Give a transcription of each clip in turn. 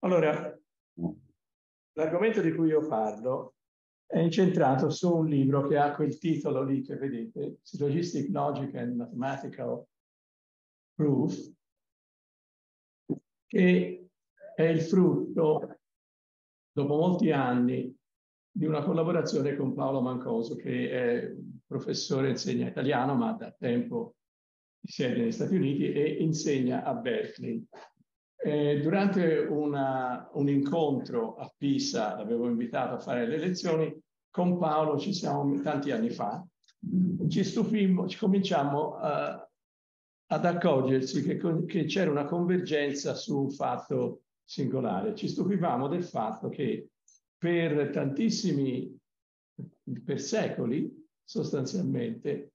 Allora, l'argomento di cui io parlo è incentrato su un libro che ha quel titolo lì che vedete, Syllogistic Logic and Mathematical Proof, che è il frutto, dopo molti anni, di una collaborazione con Paolo Mancoso, che è professore, insegna italiano, ma da tempo siede negli Stati Uniti e insegna a Berkeley. Eh, durante una, un incontro a Pisa, l'avevo invitato a fare le lezioni, con Paolo ci siamo tanti anni fa, ci stufimmo, ci cominciamo uh, ad accorgersi che, che c'era una convergenza su un fatto singolare. Ci stupivamo del fatto che per tantissimi, per secoli sostanzialmente,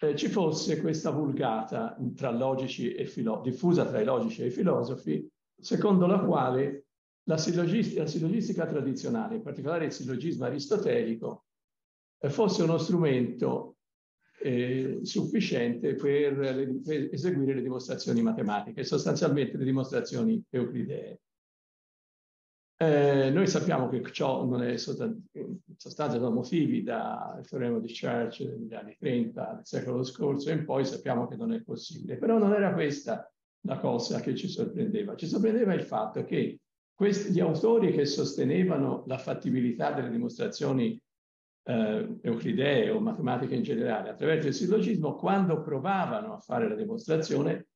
eh, ci fosse questa vulgata tra filosofi, diffusa tra i logici e i filosofi, secondo la quale la sillogistica, la sillogistica tradizionale, in particolare il sillogismo aristotelico, eh, fosse uno strumento eh, sufficiente per, le, per, eseguire le dimostrazioni matematiche, sostanzialmente le dimostrazioni euclidee. Eh, noi sappiamo che ciò non è in sostanza da motivi dal teorema di Church negli anni 30 del secolo scorso in poi sappiamo che non è possibile. Però non era questa la cosa che ci sorprendeva. Ci sorprendeva il fatto che questi, gli autori che sostenevano la fattibilità delle dimostrazioni eh, euclidee o matematiche in generale attraverso il sillogismo, quando provavano a fare la dimostrazione,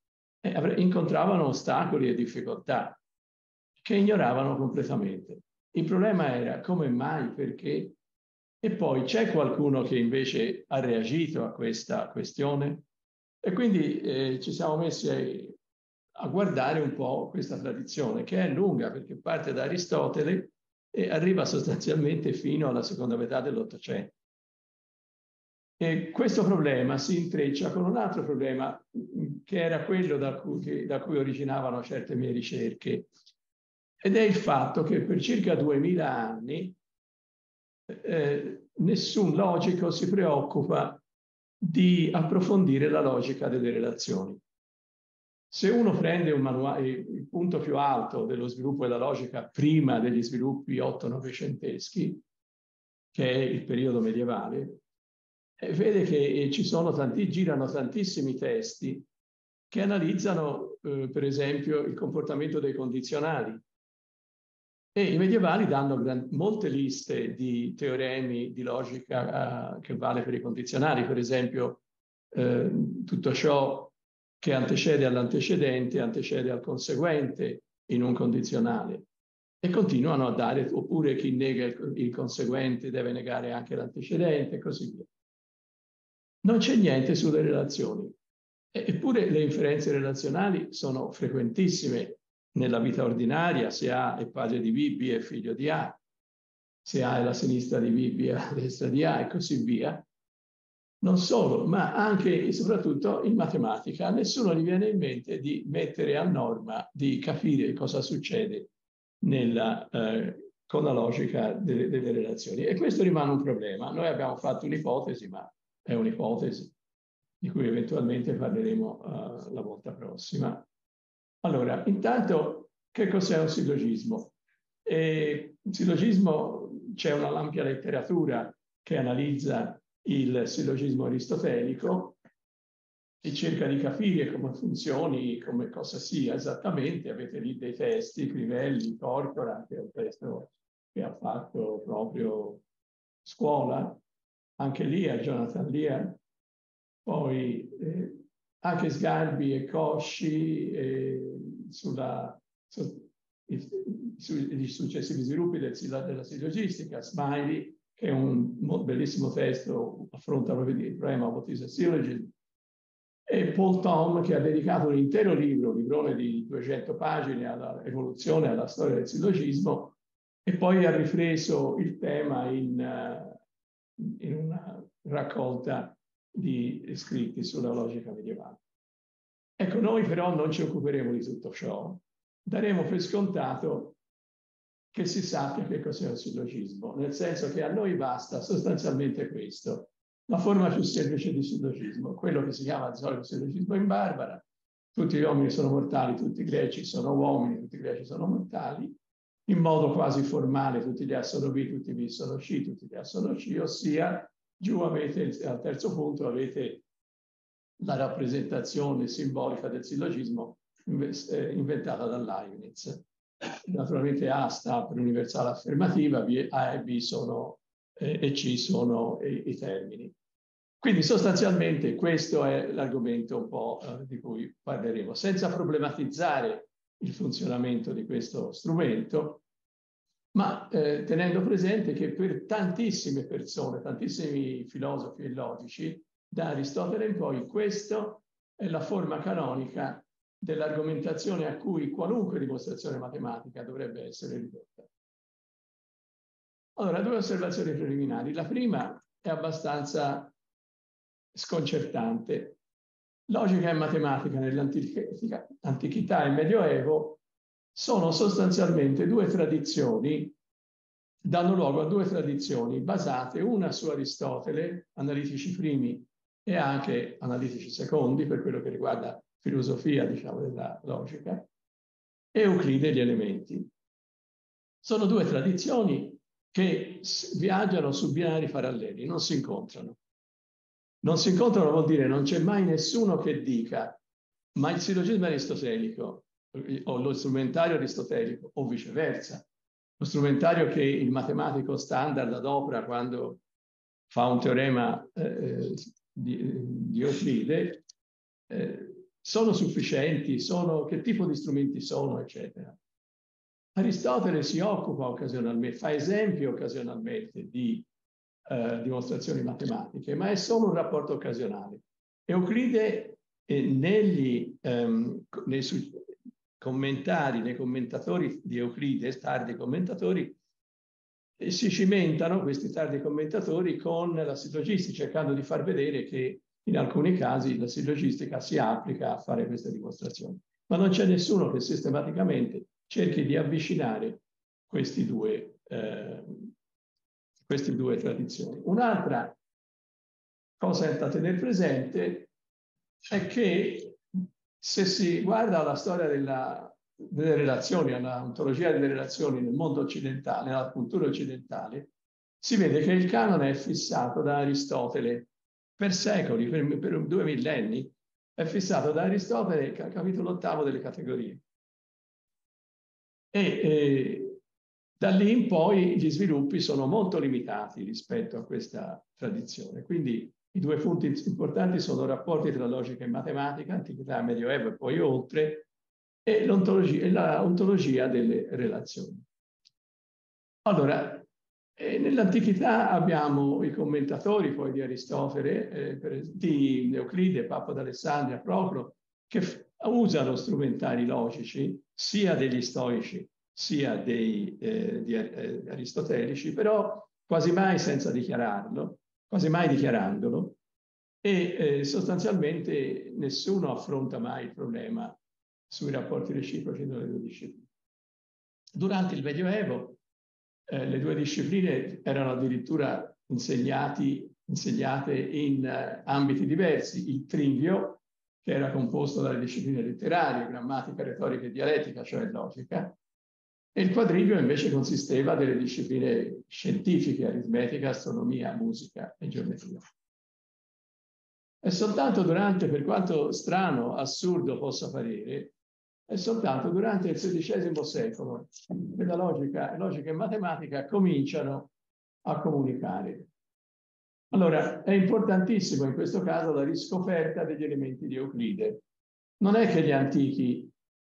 eh, incontravano ostacoli e difficoltà che ignoravano completamente. Il problema era come mai, perché, e poi c'è qualcuno che invece ha reagito a questa questione e quindi eh, ci siamo messi a, a guardare un po' questa tradizione che è lunga perché parte da Aristotele e arriva sostanzialmente fino alla seconda metà dell'Ottocento. E questo problema si intreccia con un altro problema che era quello da cui, da cui originavano certe mie ricerche, ed è il fatto che per circa 2000 anni eh, nessun logico si preoccupa di approfondire la logica delle relazioni. Se uno prende un manuale, il punto più alto dello sviluppo della logica prima degli sviluppi otto-novecenteschi, che è il periodo medievale, eh, vede che eh, ci sono tanti, girano tantissimi testi che analizzano, eh, per esempio, il comportamento dei condizionali, e i medievali danno gran, molte liste di teoremi di logica uh, che vale per i condizionali, per esempio eh, tutto ciò che antecede all'antecedente antecede al conseguente in un condizionale e continuano a dare, oppure chi nega il conseguente deve negare anche l'antecedente e così via. Non c'è niente sulle relazioni, eppure le inferenze relazionali sono frequentissime nella vita ordinaria, se A è padre di B, B è figlio di A, se A è la sinistra di B, B è la destra di A e così via. Non solo, ma anche e soprattutto in matematica, nessuno gli viene in mente di mettere a norma, di capire cosa succede nella, eh, con la logica delle, delle relazioni. E questo rimane un problema. Noi abbiamo fatto un'ipotesi, ma è un'ipotesi di cui eventualmente parleremo uh, la volta prossima. Allora, intanto, che cos'è un sillogismo? E il sillogismo, c'è una ampia letteratura che analizza il sillogismo aristotelico e cerca di capire come funzioni, come cosa sia esattamente. Avete lì dei testi, Crivelli, Corcora, che è un testo che ha fatto proprio scuola, anche lì a Jonathan Lear, poi eh, anche Sgarbi e Cosci eh, sulla, su, sugli successivi sviluppi del, della sillogistica, Smiley, che è un bellissimo testo, affronta proprio il problema what is a syllogism, e Paul Tom, che ha dedicato un intero libro, un librone di 200 pagine all'evoluzione, alla storia del sillogismo, e poi ha ripreso il tema in, in una raccolta di scritti sulla logica medievale. Ecco, noi però non ci occuperemo di tutto ciò, daremo per scontato che si sappia che cos'è un sillogismo, nel senso che a noi basta sostanzialmente questo, la forma più semplice di sillogismo, quello che si chiama di solito sillogismo in barbara, tutti gli uomini sono mortali, tutti i greci sono uomini, tutti i greci sono mortali, in modo quasi formale tutti gli A sono B, tutti i B sono C, tutti gli A sono C, ossia giù avete, al terzo punto avete la rappresentazione simbolica del sillogismo eh, inventata da Leibniz. Naturalmente A sta per universale affermativa, A e B sono, eh, e C sono i, i, termini. Quindi sostanzialmente questo è l'argomento un po' eh, di cui parleremo, senza problematizzare il funzionamento di questo strumento, ma eh, tenendo presente che per tantissime persone, tantissimi filosofi e logici, da Aristotele in poi, questa è la forma canonica dell'argomentazione a cui qualunque dimostrazione matematica dovrebbe essere ridotta. Allora, due osservazioni preliminari. La prima è abbastanza sconcertante. Logica e matematica nell'antichità e medioevo sono sostanzialmente due tradizioni, danno luogo a due tradizioni basate una su Aristotele, analitici primi e anche analitici secondi per quello che riguarda filosofia, diciamo, della logica, e Euclide gli elementi. Sono due tradizioni che viaggiano su binari paralleli, non si incontrano. Non si incontrano vuol dire non c'è mai nessuno che dica ma il sillogismo aristotelico o lo strumentario aristotelico o viceversa. Lo strumentario che il matematico standard adopera quando fa un teorema eh, di, di Euclide eh, sono sufficienti, sono, che tipo di strumenti sono, eccetera. Aristotele si occupa occasionalmente, fa esempio occasionalmente di eh, dimostrazioni matematiche, ma è solo un rapporto occasionale. Euclide eh, negli, ehm, nei commentari, nei commentatori di Euclide, tardi commentatori, e si cimentano questi tardi commentatori con la sillogistica, cercando di far vedere che in alcuni casi la sillogistica si applica a fare queste dimostrazioni. Ma non c'è nessuno che sistematicamente cerchi di avvicinare questi due, eh, queste due tradizioni. Un'altra cosa da tenere presente è che se si guarda la storia della delle relazioni, all'ontologia delle relazioni nel mondo occidentale, nella cultura occidentale, si vede che il canone è fissato da Aristotele per secoli, per, per due millenni, è fissato da Aristotele, capitolo ottavo delle categorie. E eh, da lì in poi gli sviluppi sono molto limitati rispetto a questa tradizione. Quindi i due punti importanti sono rapporti tra logica e matematica, antichità, medioevo e poi oltre, e l'ontologia, delle relazioni. Allora, eh, nell'antichità abbiamo i commentatori poi di Aristotele, eh, per, di Euclide, Papa d'Alessandria, Proclo, che usano strumentali logici sia degli stoici sia dei, eh, di, eh, aristotelici, però quasi mai senza dichiararlo, quasi mai dichiarandolo, e eh, sostanzialmente nessuno affronta mai il problema sui rapporti reciproci tra le due discipline. Durante il Medioevo eh, le due discipline erano addirittura insegnate in eh, ambiti diversi. Il trivio, che era composto dalle discipline letterarie, grammatica, retorica e dialettica, cioè logica, e il quadrivio invece consisteva delle discipline scientifiche, aritmetica, astronomia, musica e geometria. E soltanto durante, per quanto strano, assurdo possa parere, è soltanto durante il XVI secolo che la logica, logica e matematica cominciano a comunicare. Allora, è importantissimo in questo caso la riscoperta degli elementi di Euclide. Non è che gli antichi,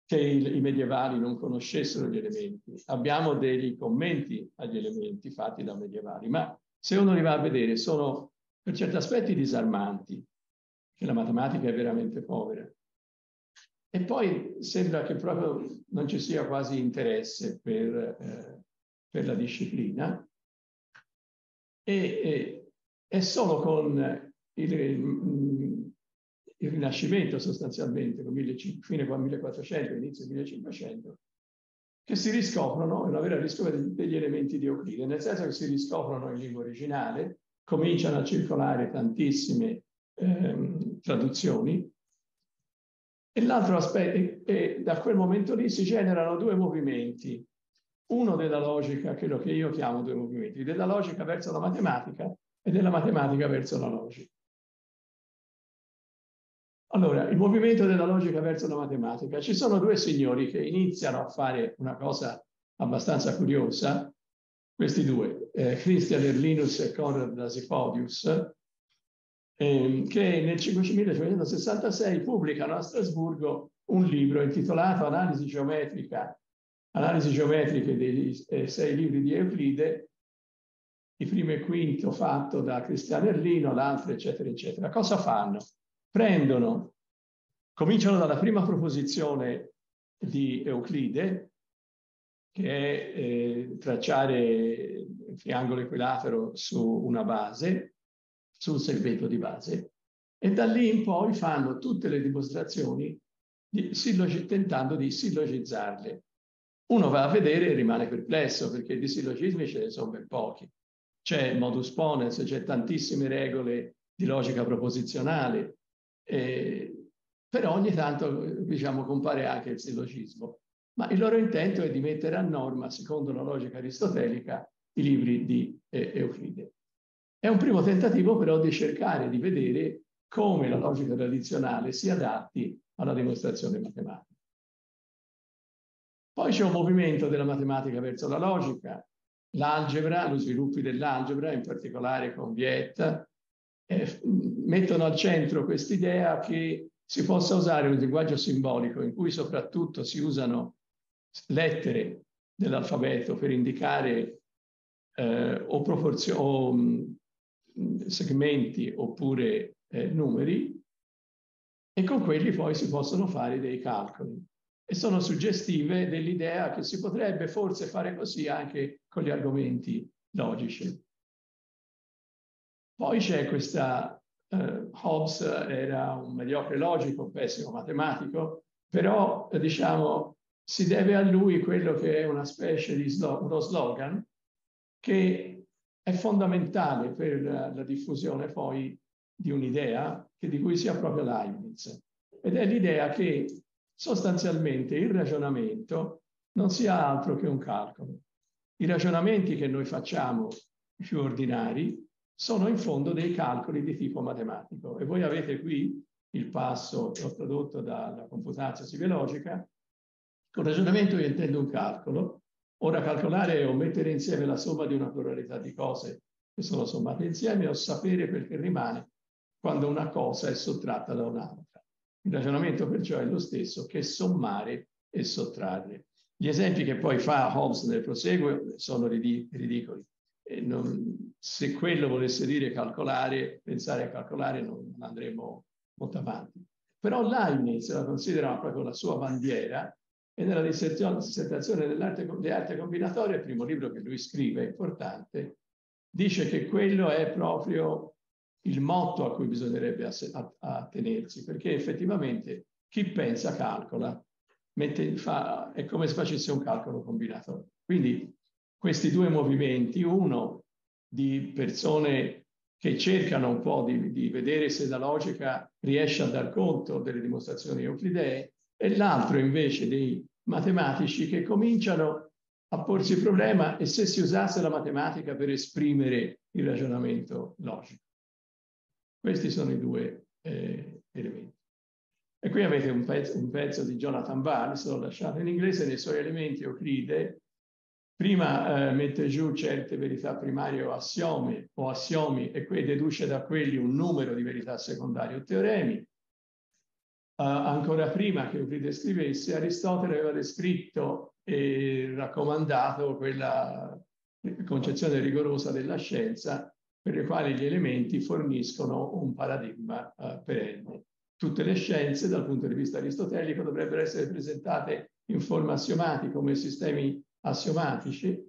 che i, i medievali non conoscessero gli elementi. Abbiamo dei commenti agli elementi fatti da medievali, ma se uno li va a vedere sono per certi aspetti disarmanti, che la matematica è veramente povera. E poi sembra che proprio non ci sia quasi interesse per, eh, per la disciplina. E, è solo con il, il Rinascimento sostanzialmente, con 1500, fine con 1400, inizio 1500, che si riscoprono, una vera riscoperta degli elementi di Euclide, nel senso che si riscoprono in lingua originale, cominciano a circolare tantissime ehm, traduzioni, e l'altro aspetto è, da quel momento lì si generano due movimenti, uno della logica, quello che io chiamo due movimenti, della logica verso la matematica e della matematica verso la logica. Allora, il movimento della logica verso la matematica. Ci sono due signori che iniziano a fare una cosa abbastanza curiosa, questi due, eh, Christian Erlinus e Conrad Nasipodius, eh, che nel 5566 pubblicano a Strasburgo un libro intitolato Analisi geometrica, analisi geometriche dei eh, sei libri di Euclide, il primo e quinto fatto da Cristiano Erlino, l'altro eccetera eccetera. Cosa fanno? prendono, cominciano dalla prima proposizione di Euclide, che è eh, tracciare un triangolo equilatero su una base, su un segmento di base, e da lì in poi fanno tutte le dimostrazioni di tentando di sillogizzarle. Uno va a vedere e rimane perplesso perché di sillogismi ce ne sono ben pochi. C'è modus ponens, c'è tantissime regole di logica proposizionale, eh, però ogni tanto diciamo, compare anche il sillogismo. Ma il loro intento è di mettere a norma, secondo la logica aristotelica, i libri di eh, Euclide. È un primo tentativo però di cercare di vedere come la logica tradizionale si adatti alla dimostrazione matematica. Poi c'è un movimento della matematica verso la logica, l'algebra, lo sviluppo dell'algebra, in particolare con Vieta, eh, mettono al centro quest'idea che si possa usare un linguaggio simbolico in cui soprattutto si usano lettere dell'alfabeto per indicare eh, o, o segmenti oppure eh, numeri e con quelli poi si possono fare dei calcoli e sono suggestive dell'idea che si potrebbe forse fare così anche con gli argomenti logici. Poi c'è questa, eh, Hobbes era un mediocre logico, un pessimo matematico, però diciamo si deve a lui quello che è una specie di slo- uno slogan che è fondamentale per la, diffusione poi di un'idea che di cui sia proprio Leibniz. Ed è l'idea che sostanzialmente il ragionamento non sia altro che un calcolo. I ragionamenti che noi facciamo più ordinari sono in fondo dei calcoli di tipo matematico. E voi avete qui il passo che ho tradotto dalla computatio logica. Con ragionamento io intendo un calcolo. Ora calcolare è o mettere insieme la somma di una pluralità di cose che sono sommate insieme o sapere quel che rimane quando una cosa è sottratta da un'altra. Il ragionamento perciò è lo stesso che sommare e sottrarre. Gli esempi che poi fa Hobbes nel proseguo sono ridicoli. Non, se quello volesse dire calcolare, pensare a calcolare, non, non andremo molto avanti. Però Leibniz la considera proprio la sua bandiera e nella dissertazione dell'arte, di arte combinatoria, il primo libro che lui scrive, importante, dice che quello è proprio il motto a cui bisognerebbe attenersi, perché effettivamente chi pensa calcola, mette, fa, è come se facesse un calcolo combinatorio. Quindi questi due movimenti, uno di persone che cercano un po' di, di, vedere se la logica riesce a dar conto delle dimostrazioni euclidee, e l'altro invece dei matematici che cominciano a porsi il problema e se si usasse la matematica per esprimere il ragionamento logico. Questi sono i due eh, elementi. E qui avete un pezzo, un pezzo di Jonathan Barnes, l'ho lasciato in inglese, nei suoi elementi Euclide, Prima eh, mette giù certe verità primarie o assiomi, o assiomi e poi deduce da quelli un numero di verità secondarie o teoremi. Ancora prima che Euclide scrivesse, Aristotele aveva descritto e raccomandato quella concezione rigorosa della scienza per le quali gli elementi forniscono un paradigma uh, perenne. Tutte le scienze, dal punto di vista aristotelico, dovrebbero essere presentate in forma assiomatica come sistemi assiomatici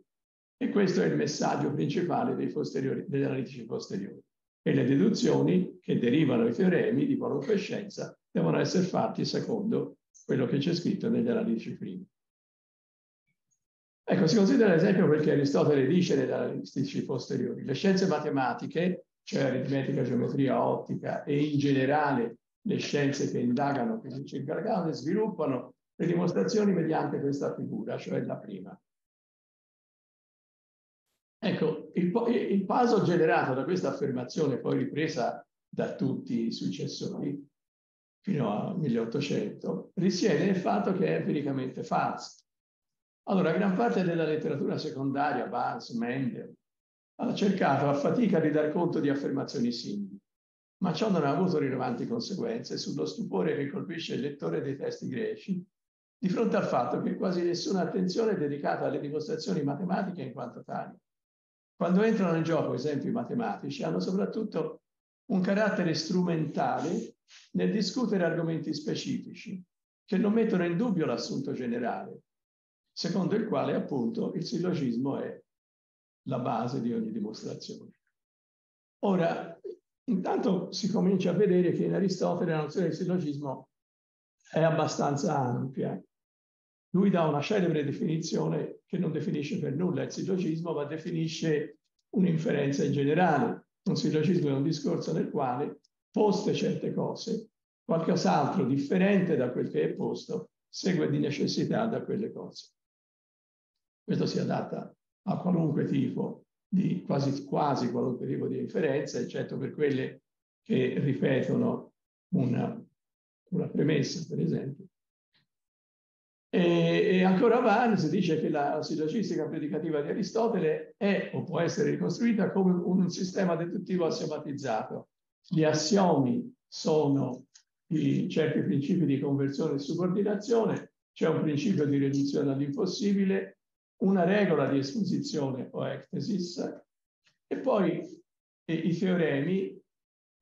e questo è il messaggio principale degli analitici posteriori. E le deduzioni che derivano dai teoremi di qualunque scienza devono essere fatte secondo quello che c'è scritto negli analitici primi. Ecco, si considera ad esempio quel che Aristotele dice nelle analistici posteriori. Le scienze matematiche, cioè aritmetica, geometria, ottica e in generale le scienze che indagano, che si circondano, sviluppano le dimostrazioni mediante questa figura, cioè la prima. Ecco, il, il paso generato da questa affermazione, poi ripresa da tutti i successori, fino al 1800, risiede nel fatto che è empiricamente falso. Allora, gran parte della letteratura secondaria, Barnes, Mendel, ha cercato a fatica di dar conto di affermazioni simili, ma ciò non ha avuto rilevanti conseguenze sullo stupore che colpisce il lettore dei testi greci di fronte al fatto che quasi nessuna attenzione è dedicata alle dimostrazioni matematiche in quanto tali. Quando entrano in gioco esempi matematici, hanno soprattutto un carattere strumentale nel discutere argomenti specifici, che non mettono in dubbio l'assunto generale, secondo il quale appunto il sillogismo è la base di ogni dimostrazione. Ora, intanto si comincia a vedere che in Aristotele la nozione del sillogismo è abbastanza ampia. Lui dà una celebre definizione che non definisce per nulla il sillogismo, ma definisce un'inferenza in generale. Un sillogismo è un discorso nel quale, poste certe cose, qualcos'altro differente da quel che è posto segue di necessità da quelle cose. Questo si adatta a qualunque tipo di, quasi, quasi qualunque tipo di inferenza, eccetto per quelle che ripetono una, una premessa, per esempio. E, e ancora avanti dice che la sillogistica predicativa di Aristotele è o può essere ricostruita come un sistema deduttivo assiomatizzato. Gli assiomi sono i certi principi di conversione e subordinazione, c'è un principio di riduzione all'impossibile, una regola di esposizione o ectesis e poi eh, i teoremi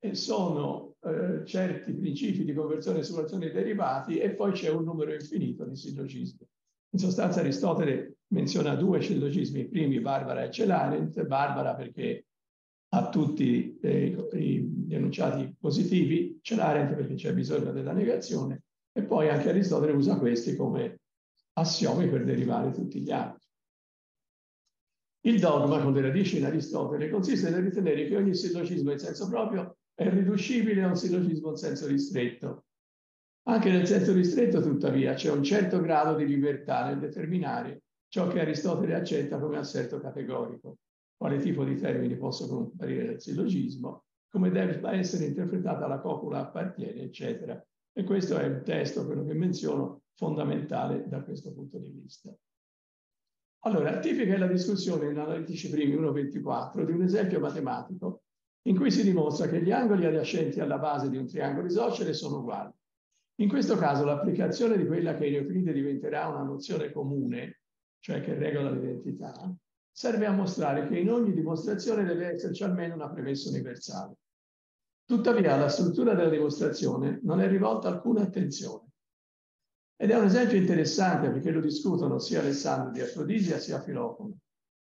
eh, sono eh, certi principi di conversione e soluzione derivati e poi c'è un numero infinito di sillogismi. In sostanza Aristotele menziona due sillogismi, i primi Barbara e Celarent, Barbara perché tutti eh, gli enunciati positivi, Celarent perché c'è bisogno della negazione e poi anche Aristotele usa questi come assiomi per derivare tutti gli altri. Il dogma, con le radici in Aristotele, consiste nel ritenere che ogni sillogismo in senso proprio è riducibile a un sillogismo in senso ristretto. Anche nel senso ristretto, tuttavia, c'è un certo grado di libertà nel determinare ciò che Aristotele accetta come asserto categorico, quale tipo di termini possono comparire nel sillogismo, come deve essere interpretata la copula appartiene, eccetera. E questo è un testo, quello che menziono, fondamentale da questo punto di vista. Allora, tipica è la discussione in analitici primi 1.24 di un esempio matematico in cui si dimostra che gli angoli adiacenti alla base di un triangolo isocele sono uguali. In questo caso l'applicazione di quella che in Euclide diventerà una nozione comune, cioè che regola l'identità, serve a mostrare che in ogni dimostrazione deve esserci almeno una premessa universale. Tuttavia alla struttura della dimostrazione non è rivolta alcuna attenzione. Ed è un esempio interessante perché lo discutono sia Alessandro di Afrodisia sia Filofono.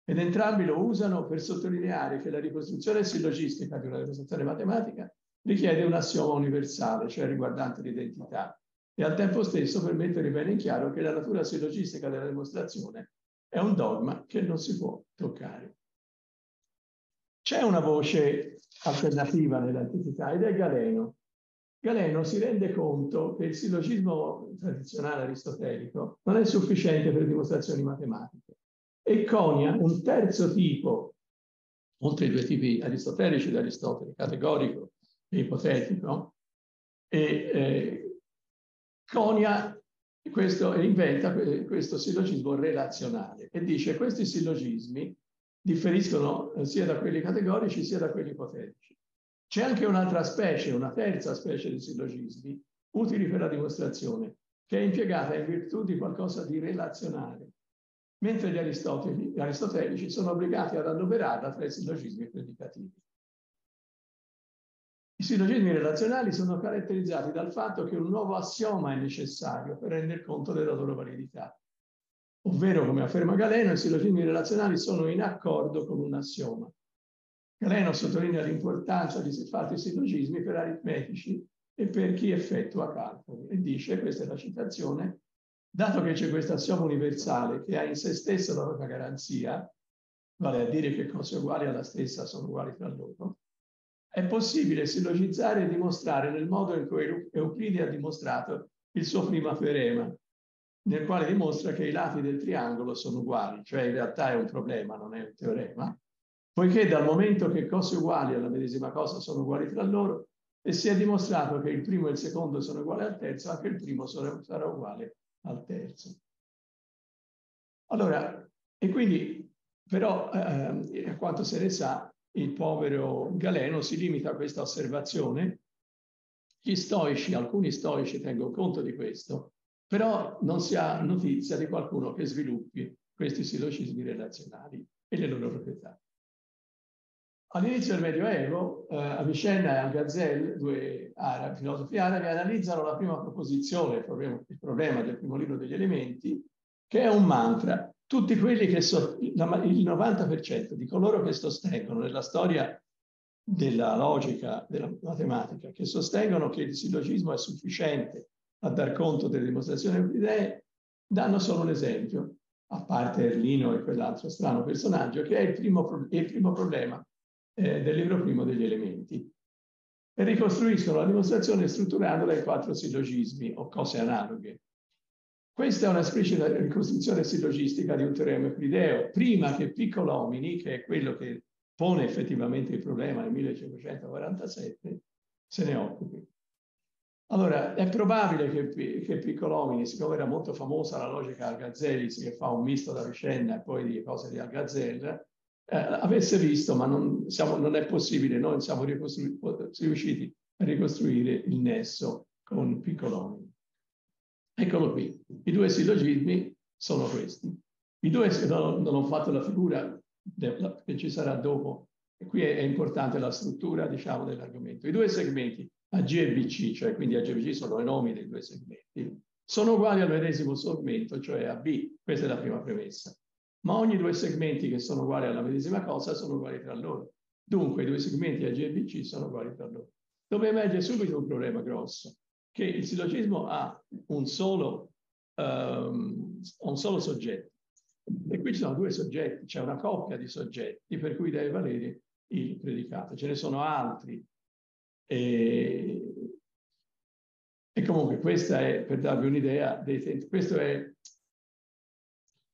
Ed entrambi lo usano per sottolineare che la ricostruzione sillogistica di una dimostrazione matematica richiede un assioma universale, cioè riguardante l'identità, e al tempo stesso per mettere bene in chiaro che la natura sillogistica della dimostrazione è un dogma che non si può toccare. C'è una voce alternativa nell'antichità ed è Galeno, Galeno si rende conto che il sillogismo tradizionale aristotelico non è sufficiente per dimostrazioni matematiche e conia un terzo tipo, oltre ai due tipi aristotelici di Aristotele, categorico e ipotetico, e eh, conia questo, inventa questo sillogismo relazionale e dice questi sillogismi differiscono eh, sia da quelli categorici sia da quelli ipotetici. C'è anche un'altra specie, una terza specie di sillogismi, utili per la dimostrazione, che è impiegata in virtù di qualcosa di relazionale, mentre gli aristotelici sono obbligati ad annoverarla tra i sillogismi predicativi. Sillogismi relazionali sono caratterizzati dal fatto che un nuovo assioma è necessario per rendere conto della loro validità. Ovvero, come afferma Galeno, i sillogismi relazionali sono in accordo con un assioma. Galeno sottolinea l'importanza di siffatti sillogismi per aritmetici e per chi effettua calcoli e dice, questa è la citazione, dato che c'è questo assioma universale che ha in se stesso la propria garanzia, vale a dire che cose uguali alla stessa sono uguali tra loro, è possibile sillogizzare e dimostrare nel modo in cui Euclide ha dimostrato il suo primo teorema, nel quale dimostra che i lati del triangolo sono uguali, cioè in realtà è un problema, non è un teorema, poiché dal momento che cose uguali alla medesima cosa sono uguali tra loro, e si è dimostrato che il primo e il secondo sono uguali al terzo, anche il primo sarà uguale al terzo. Allora, e quindi però, eh, a quanto se ne sa, il povero Galeno si limita a questa osservazione. Gli stoici, alcuni stoici tengono conto di questo, però non si ha notizia di qualcuno che sviluppi questi sillogismi relazionali e le loro proprietà. All'inizio del Medioevo, eh, Avicenna e Al-Ghazal, due arabi, filosofi arabi, analizzano la prima proposizione, il problema, il problema, del primo libro degli elementi, che è un mantra. Tutti quelli che so, il 90% di coloro che sostengono nella storia della logica, della matematica, che sostengono che il sillogismo è sufficiente a dar conto delle dimostrazioni di idee, danno solo un esempio, a parte Erlino e quell'altro strano personaggio, che è il primo, il primo problema eh, del libro primo degli elementi e ricostruiscono la dimostrazione strutturandola in quattro sillogismi o cose analoghe. Questa è una esplicita ricostruzione sillogistica di un teorema euclideo, prima che Piccolomini, che è quello che pone effettivamente il problema nel 1547, se ne occupi. Allora, è probabile che, che Piccolomini, siccome era molto famosa la logica Algazellis, che fa un misto da Vicenna e poi di cose di Algazel, eh, avesse visto, ma non, siamo, non, è possibile, noi siamo riusciti a ricostruire il nesso con Piccolomini. Eccolo qui, i due sillogismi sono questi. I due, non, non ho fatto la figura che ci sarà dopo, e qui è, è importante la struttura, diciamo, dell'argomento. I due segmenti AG e BC, cioè quindi AG e BC sono i nomi dei due segmenti, sono uguali al medesimo segmento, cioè a B, questa è la prima premessa ma ogni due segmenti che sono uguali alla medesima cosa sono uguali tra loro. Dunque i due segmenti AG e BC sono uguali tra loro. Dove emerge subito un problema grosso, che il sillogismo ha un solo, um, un solo soggetto. E qui ci sono due soggetti, c'è una coppia di soggetti per cui deve valere il predicato. Ce ne sono altri. E, e comunque questa è, per darvi un'idea, questo è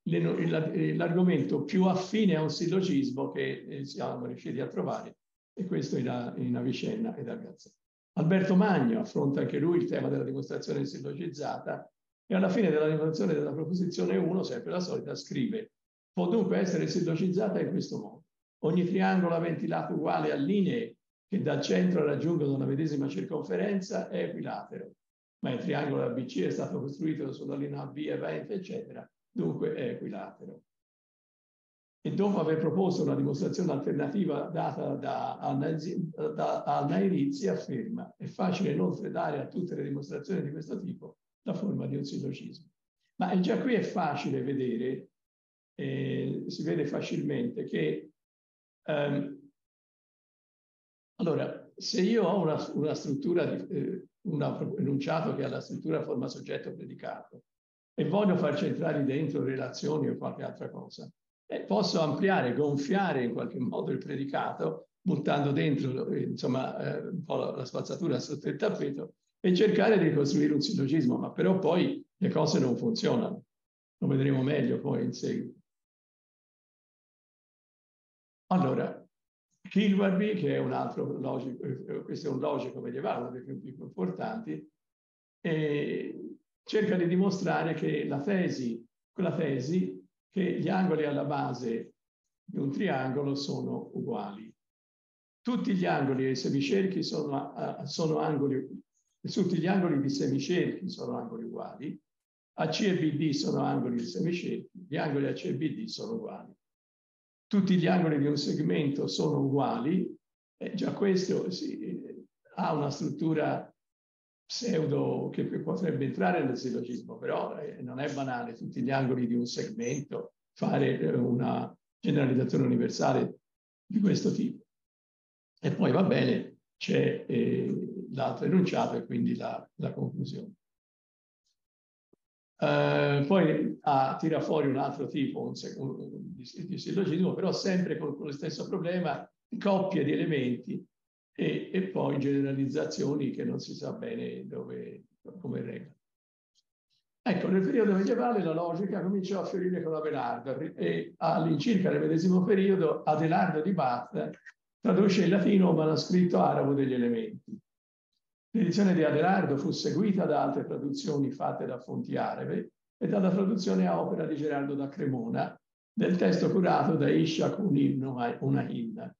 l'argomento più affine a un sillogismo che eh, siamo riusciti a trovare, e questo in, Avicenna e da Gazzetta. Alberto Magno affronta anche lui il tema della dimostrazione sillogizzata e alla fine della dimostrazione della proposizione 1, sempre la solita, scrive può dunque essere sillogizzata in questo modo. Ogni triangolo aventi lato uguale a linee che dal centro raggiungono la medesima circonferenza è equilatero, ma il triangolo ABC è stato costruito sulla linea B evento, eccetera, dunque è equilatero. E dopo aver proposto una dimostrazione alternativa data da Al-Nairizi, afferma è facile inoltre dare a tutte le dimostrazioni di questo tipo la forma di un sillogismo. Ma già qui è facile vedere, eh, si vede facilmente che ehm, allora, se io ho una, una struttura, di, eh, un enunciato che ha la struttura forma soggetto predicato, e voglio farci entrare dentro relazioni o qualche altra cosa, e posso ampliare, gonfiare in qualche modo il predicato, buttando dentro insomma, eh, un po' la, la spazzatura sotto il tappeto e cercare di costruire un sillogismo, ma però poi le cose non funzionano. Lo vedremo meglio poi in seguito. Allora, Kilbarby, che è un altro logico, eh, questo è un logico medievale, uno dei più, più importanti, e cerca di dimostrare che la tesi, quella tesi che gli angoli alla base di un triangolo sono uguali. Tutti gli angoli e i semicerchi sono, uh, sono angoli, tutti gli angoli di semicerchi sono angoli uguali, AC e BD sono angoli di semicerchi, gli angoli AC e BD sono uguali. Tutti gli angoli di un segmento sono uguali, e già questo sì, ha una struttura pseudo che potrebbe entrare nel sillogismo, però eh, non è banale tutti gli angoli di un segmento fare eh, una generalizzazione universale di questo tipo. E poi va bene, c'è eh, l'altro enunciato e quindi la, la conclusione. Uh, poi ah, tira fuori un altro tipo un, un, di, di sillogismo, però sempre con, con, lo stesso problema, coppie di elementi e, e, poi generalizzazioni che non si sa bene dove, come regola. Ecco, nel periodo medievale la logica cominciò a fiorire con Abelardo e all'incirca nel medesimo periodo Adelardo di Bath traduce in latino un manoscritto arabo degli elementi. L'edizione di Adelardo fu seguita da altre traduzioni fatte da fonti arabe e dalla traduzione a opera di Gerardo da Cremona del testo curato da Ishaq Unahin.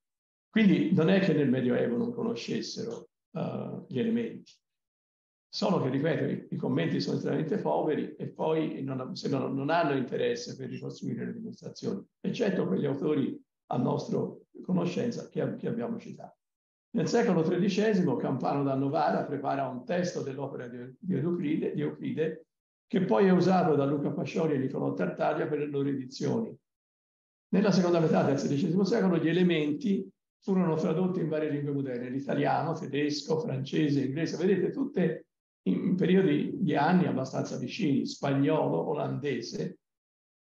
Quindi non è che nel Medioevo non conoscessero uh, gli elementi, solo che, ripeto, i, i, commenti sono estremamente poveri e poi non, non, non hanno interesse per ricostruire le dimostrazioni, eccetto quegli autori a nostra conoscenza che, che abbiamo citato. Nel secolo XIII Campano da Novara prepara un testo dell'opera di, di, Euclide, di Euclide, che poi è usato da Luca Pascioli e Niccolò Tartaglia per le loro edizioni. Nella seconda metà del XVI secolo gli elementi furono tradotti in varie lingue moderne, l'italiano, tedesco, francese, inglese, vedete tutte in periodi di anni abbastanza vicini, spagnolo, olandese.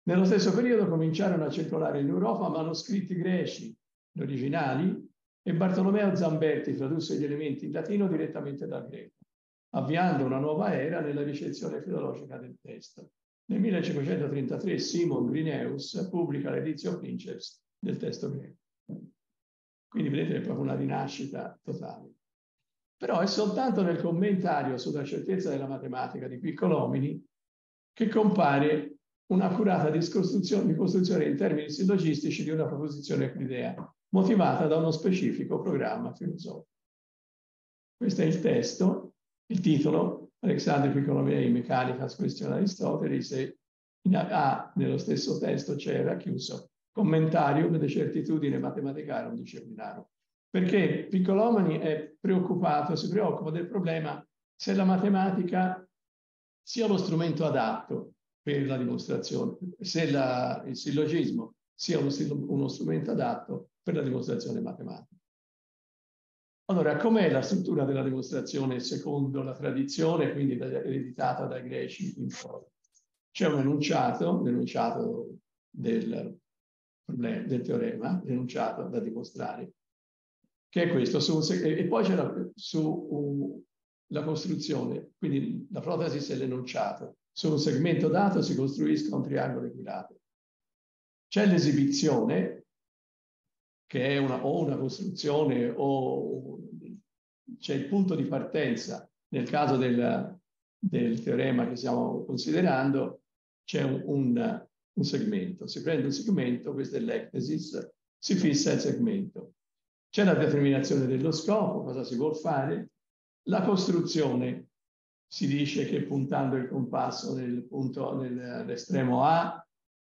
Nello stesso periodo cominciarono a circolare in Europa manoscritti greci, originali, e Bartolomeo Zamberti tradusse gli elementi in latino direttamente dal greco, avviando una nuova era nella ricezione filologica del testo. Nel 1533 Simon Grineus pubblica l'edizio Princeps del testo greco. Quindi vedete è proprio una rinascita totale. Però è soltanto nel commentario sulla certezza della matematica di Piccolomini che compare un'accurata ricostruzione, in termini sillogistici di una proposizione euclidea, motivata da uno specifico programma filosofico. Questo è il testo, il titolo, Alexandre Piccolomini Mechanicas Question Aristotelis e in A nello stesso testo c'era chiuso commentario delle certitudini matematicarum disciplinarum. Perché Piccolomani è preoccupato, si preoccupa del problema se la matematica sia lo strumento adatto per la dimostrazione, se la, il sillogismo sia uno, uno strumento adatto per la dimostrazione matematica. Allora, com'è la struttura della dimostrazione secondo la tradizione, quindi ereditata dai greci in poi? C'è un enunciato, l'enunciato del, del, teorema, l'enunciato da dimostrare, che è questo, su, e poi c'è la, su uh, la costruzione, quindi la protesi è l'enunciato. Su un segmento dato si costruisca un triangolo equilatero. C'è l'esibizione, che è una, o una costruzione o c'è il punto di partenza. Nel caso del, del teorema che stiamo considerando, c'è un, un, un, segmento. Si prende un segmento, questo è l'ectesis, si fissa il segmento. C'è la determinazione dello scopo, cosa si vuol fare. La costruzione, si dice che puntando il compasso nel punto, nell'estremo A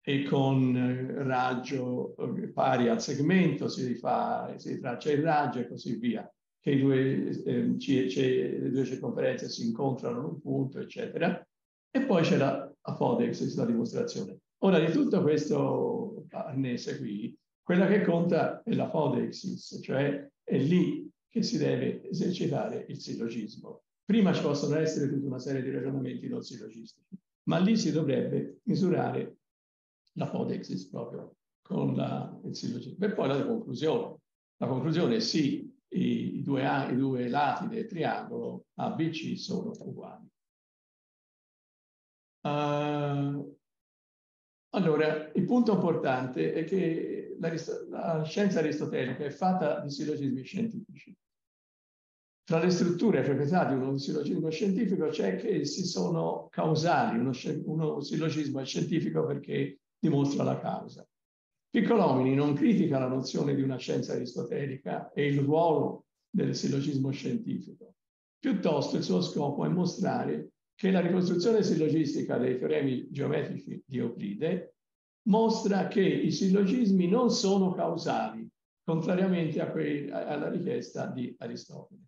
e con eh, raggio eh, pari al segmento si, rifà, si traccia il raggio e così via, che i due, eh, le due circonferenze si incontrano in un punto, eccetera. E poi c'è la apodex, la dimostrazione. Ora, di tutto questo arnese qui, quella che conta è la podexis, cioè è lì che si deve esercitare il sillogismo. Prima ci possono essere tutta una serie di ragionamenti non sillogistici, ma lì si dovrebbe misurare la podexis proprio con la, il sillogismo. E poi la conclusione. La conclusione è sì, i, i, due, i due lati del triangolo ABC sono uguali. Uh, allora, il punto importante è che la, la scienza aristotelica è fatta di sillogismi scientifici. Tra le strutture e proprietà di uno sillogismo scientifico c'è che essi sono causali, uno, uno sillogismo è scientifico perché dimostra la causa. Piccolomini non critica la nozione di una scienza aristotelica e il ruolo del sillogismo scientifico. Piuttosto il suo scopo è mostrare che la ricostruzione sillogistica dei teoremi geometrici di Euclide mostra che i sillogismi non sono causali, contrariamente a quei, alla richiesta di Aristotele.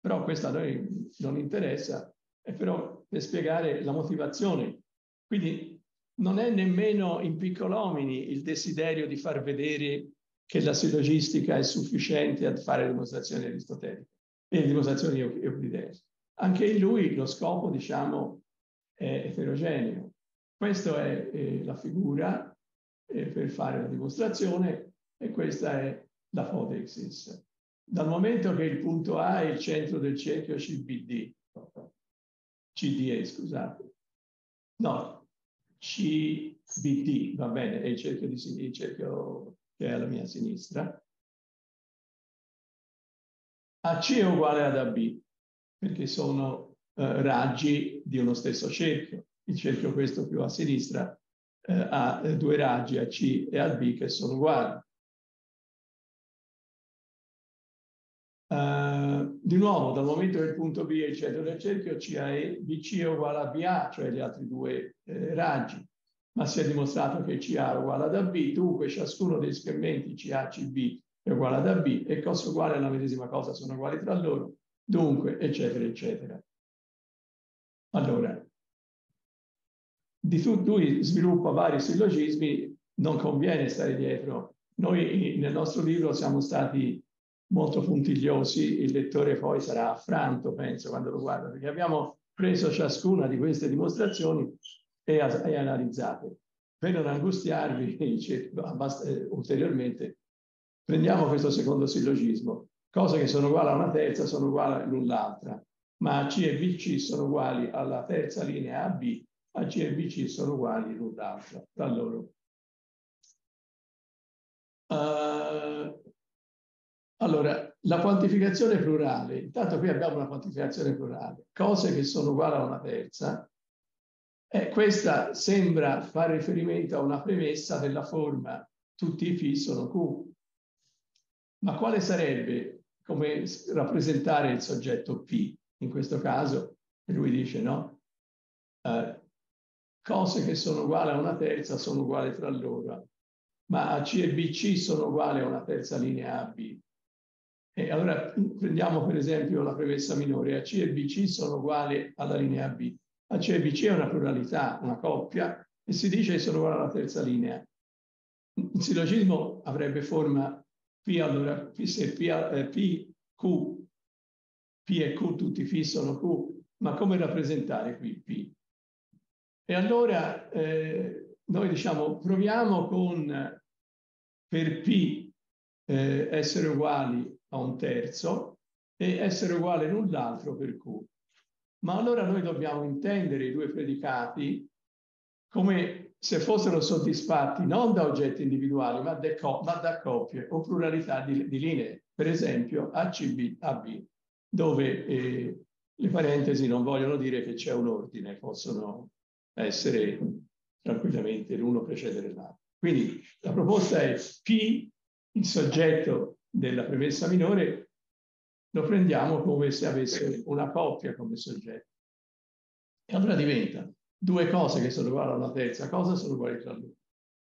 Però questo a noi non interessa, è però per spiegare la motivazione. Quindi non è nemmeno in piccolomini il desiderio di far vedere che la sillogistica è sufficiente a fare dimostrazioni aristoteliche e dimostrazioni euclidee. Anche in lui lo scopo, diciamo, è eterogeneo. Questa è eh, la figura eh, per fare la dimostrazione e questa è la fotexis. Dal momento che il punto A è il centro del cerchio CBD, CDE, scusate, no, CBD, va bene, è il cerchio, di, il cerchio che è alla mia sinistra, AC è uguale ad AB, perché sono eh, raggi di uno stesso cerchio. Il cerchio questo più a sinistra eh, ha eh, due raggi AC e AB che sono uguali. Uh, di nuovo, dal momento che il punto B è il centro del cerchio, CAE, BC è uguale a BA, cioè gli altri due eh, raggi, ma si è dimostrato che CA è uguale ad AB, dunque ciascuno dei segmenti CA, CB è uguale ad AB e cosa uguale alla medesima cosa sono uguali tra loro, dunque, eccetera, eccetera. Allora, di tu, lui sviluppa vari sillogismi, non conviene stare dietro. Noi nel nostro libro siamo stati molto puntigliosi, il lettore poi sarà affranto, penso, quando lo guarda, perché abbiamo preso ciascuna di queste dimostrazioni e, e analizzate. Per non angustiarvi ulteriormente, prendiamo questo secondo sillogismo. Cose che sono uguali a una terza sono uguali l'un l'altra, ma C e BC sono uguali alla terza linea AB, AC e BC sono uguali l'un l'altra, tra loro. Uh, allora, la quantificazione plurale, intanto qui abbiamo una quantificazione plurale, cose che sono uguali a una terza, e questa sembra fare riferimento a una premessa della forma. Tutti i φ sono Q. Ma quale sarebbe come rappresentare il soggetto P? In questo caso, lui dice no, eh, cose che sono uguali a una terza sono uguali tra loro, ma A C e BC sono uguali a una terza linea AB. E allora prendiamo per esempio la premessa minore, AC e BC sono uguali alla linea B. AC e BC è una pluralità, una coppia, e si dice che sono uguali alla terza linea. Il sillogismo avrebbe forma P, allora P se P, eh, P, Q, P e Q tutti P sono Q, ma come rappresentare qui P? E allora eh, noi diciamo proviamo con per P eh, essere uguali a un terzo e essere uguale null'altro per Q. Ma allora noi dobbiamo intendere i due predicati come se fossero soddisfatti non da oggetti individuali, ma, ma da coppie o pluralità di, di, linee, per esempio ACB, AB, dove eh, le parentesi non vogliono dire che c'è un ordine, possono essere tranquillamente l'uno precedere l'altro. Quindi la proposta è P, il soggetto della premessa minore lo prendiamo come se avesse una coppia come soggetto. E allora diventa due cose che sono uguali a una terza cosa sono uguali tra loro.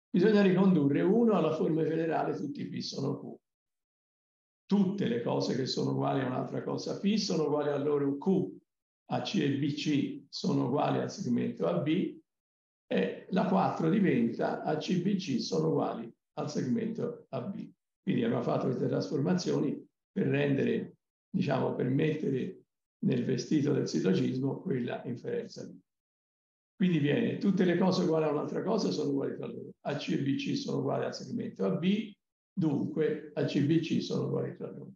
Bisogna ricondurre uno alla forma generale, tutti P sono Q. Tutte le cose che sono uguali a un'altra cosa P sono uguali a loro Q, AC e BC sono uguali al segmento AB e la 4 diventa ACBC sono uguali al segmento AB. Quindi abbiamo fatto queste trasformazioni per rendere, diciamo, per mettere nel vestito del sillogismo quella inferenza lì. Quindi viene, tutte le cose uguali a un'altra cosa sono uguali tra loro. AC e BC sono uguali al segmento AB, dunque AC e BC sono uguali tra loro.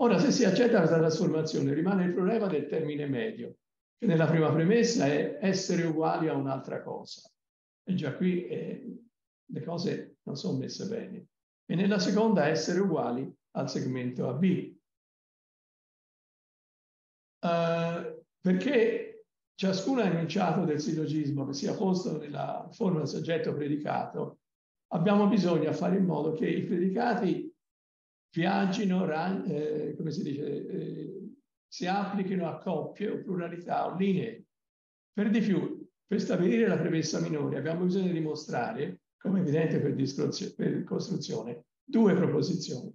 Ora, se si accetta questa trasformazione, rimane il problema del termine medio, che nella prima premessa è essere uguali a un'altra cosa. E già qui eh, le cose non sono messe bene e nella seconda essere uguali al segmento AB. Uh, perché ciascun enunciato del sillogismo che sia posto nella forma soggetto predicato, abbiamo bisogno di fare in modo che i predicati viaggino, eh, come si dice, eh, si applichino a coppie o pluralità o linee. Per di più, per stabilire la premessa minore abbiamo bisogno di dimostrare come evidente per, per costruzione, due proposizioni.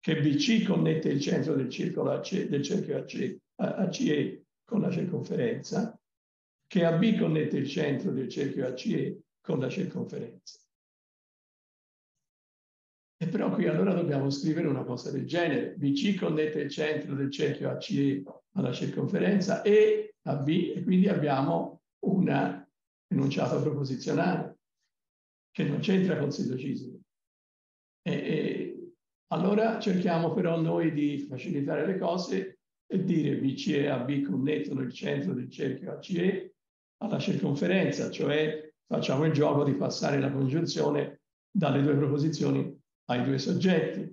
Che BC connette il centro del, circolo AC, del cerchio AC, ACE con la circonferenza, che AB connette il centro del cerchio ACE con la circonferenza. E però qui allora dobbiamo scrivere una cosa del genere. BC connette il centro del cerchio ACE alla circonferenza e AB, e quindi abbiamo una enunciato proposizionale, che non c'entra con sillogismo. E, e, allora cerchiamo però noi di facilitare le cose e dire BC e AB connettono il centro del cerchio ACE alla circonferenza, cioè facciamo il gioco di passare la congiunzione dalle due proposizioni ai due soggetti.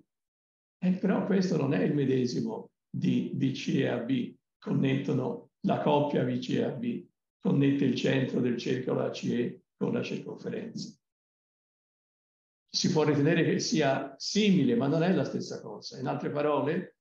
E però questo non è il medesimo di BC e AB, connettono la coppia BC e AB, connette il centro del cerchio ACE con la circonferenza. Si può ritenere che sia simile, ma non è la stessa cosa. In altre parole,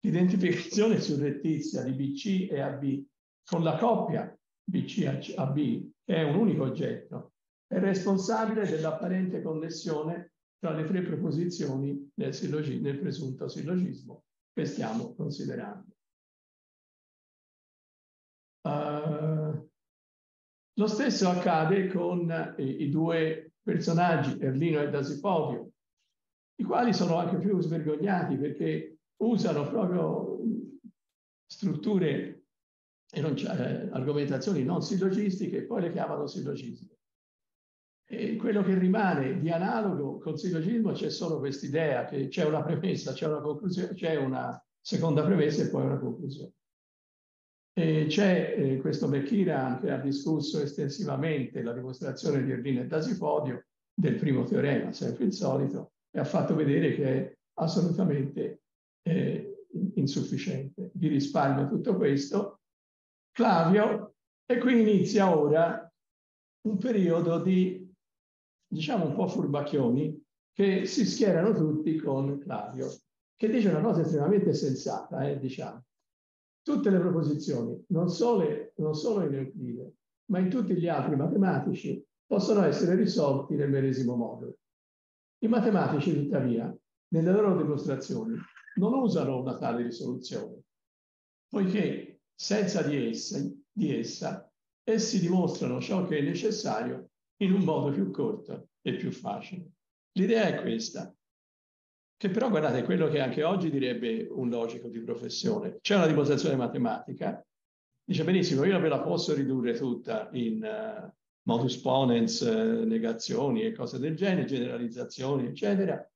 l'identificazione surrettizia di BC e AB con la coppia BC-AB, che è un unico oggetto, è responsabile dell'apparente connessione tra le tre preposizioni nel, nel presunto sillogismo che stiamo considerando. Uh, lo stesso accade con eh, i due personaggi, Erlino e Dasipodio, i quali sono anche più svergognati perché usano proprio strutture e non eh, argomentazioni non sillogistiche e poi le chiamano sillogismo. E quello che rimane di analogo col sillogismo c'è solo quest'idea che c'è una premessa, c'è una conclusione, c'è una seconda premessa e poi una conclusione. E c'è eh, questo McKiran che ha discusso estensivamente la dimostrazione di Erlino e Dasipodio del primo teorema, sempre il solito, e ha fatto vedere che è assolutamente eh, insufficiente. Vi risparmio tutto questo Clavio e qui inizia ora un periodo di, diciamo, un po' furbacchioni che si schierano tutti con Clavio, che dice una cosa estremamente sensata, eh, diciamo. Tutte le proposizioni, non solo, non solo in Euclide, ma in tutti gli altri matematici, possono essere risolti nel medesimo modo. I matematici, tuttavia, nelle loro dimostrazioni, non usano una tale risoluzione, poiché senza di essa, di essa, essi dimostrano ciò che è necessario in un modo più corto e più facile. L'idea è questa, che però guardate quello che anche oggi direbbe un logico di professione. C'è una dimostrazione matematica, dice benissimo, io ve la posso ridurre tutta in uh, modus ponens, uh, negazioni e cose del genere, generalizzazioni, eccetera,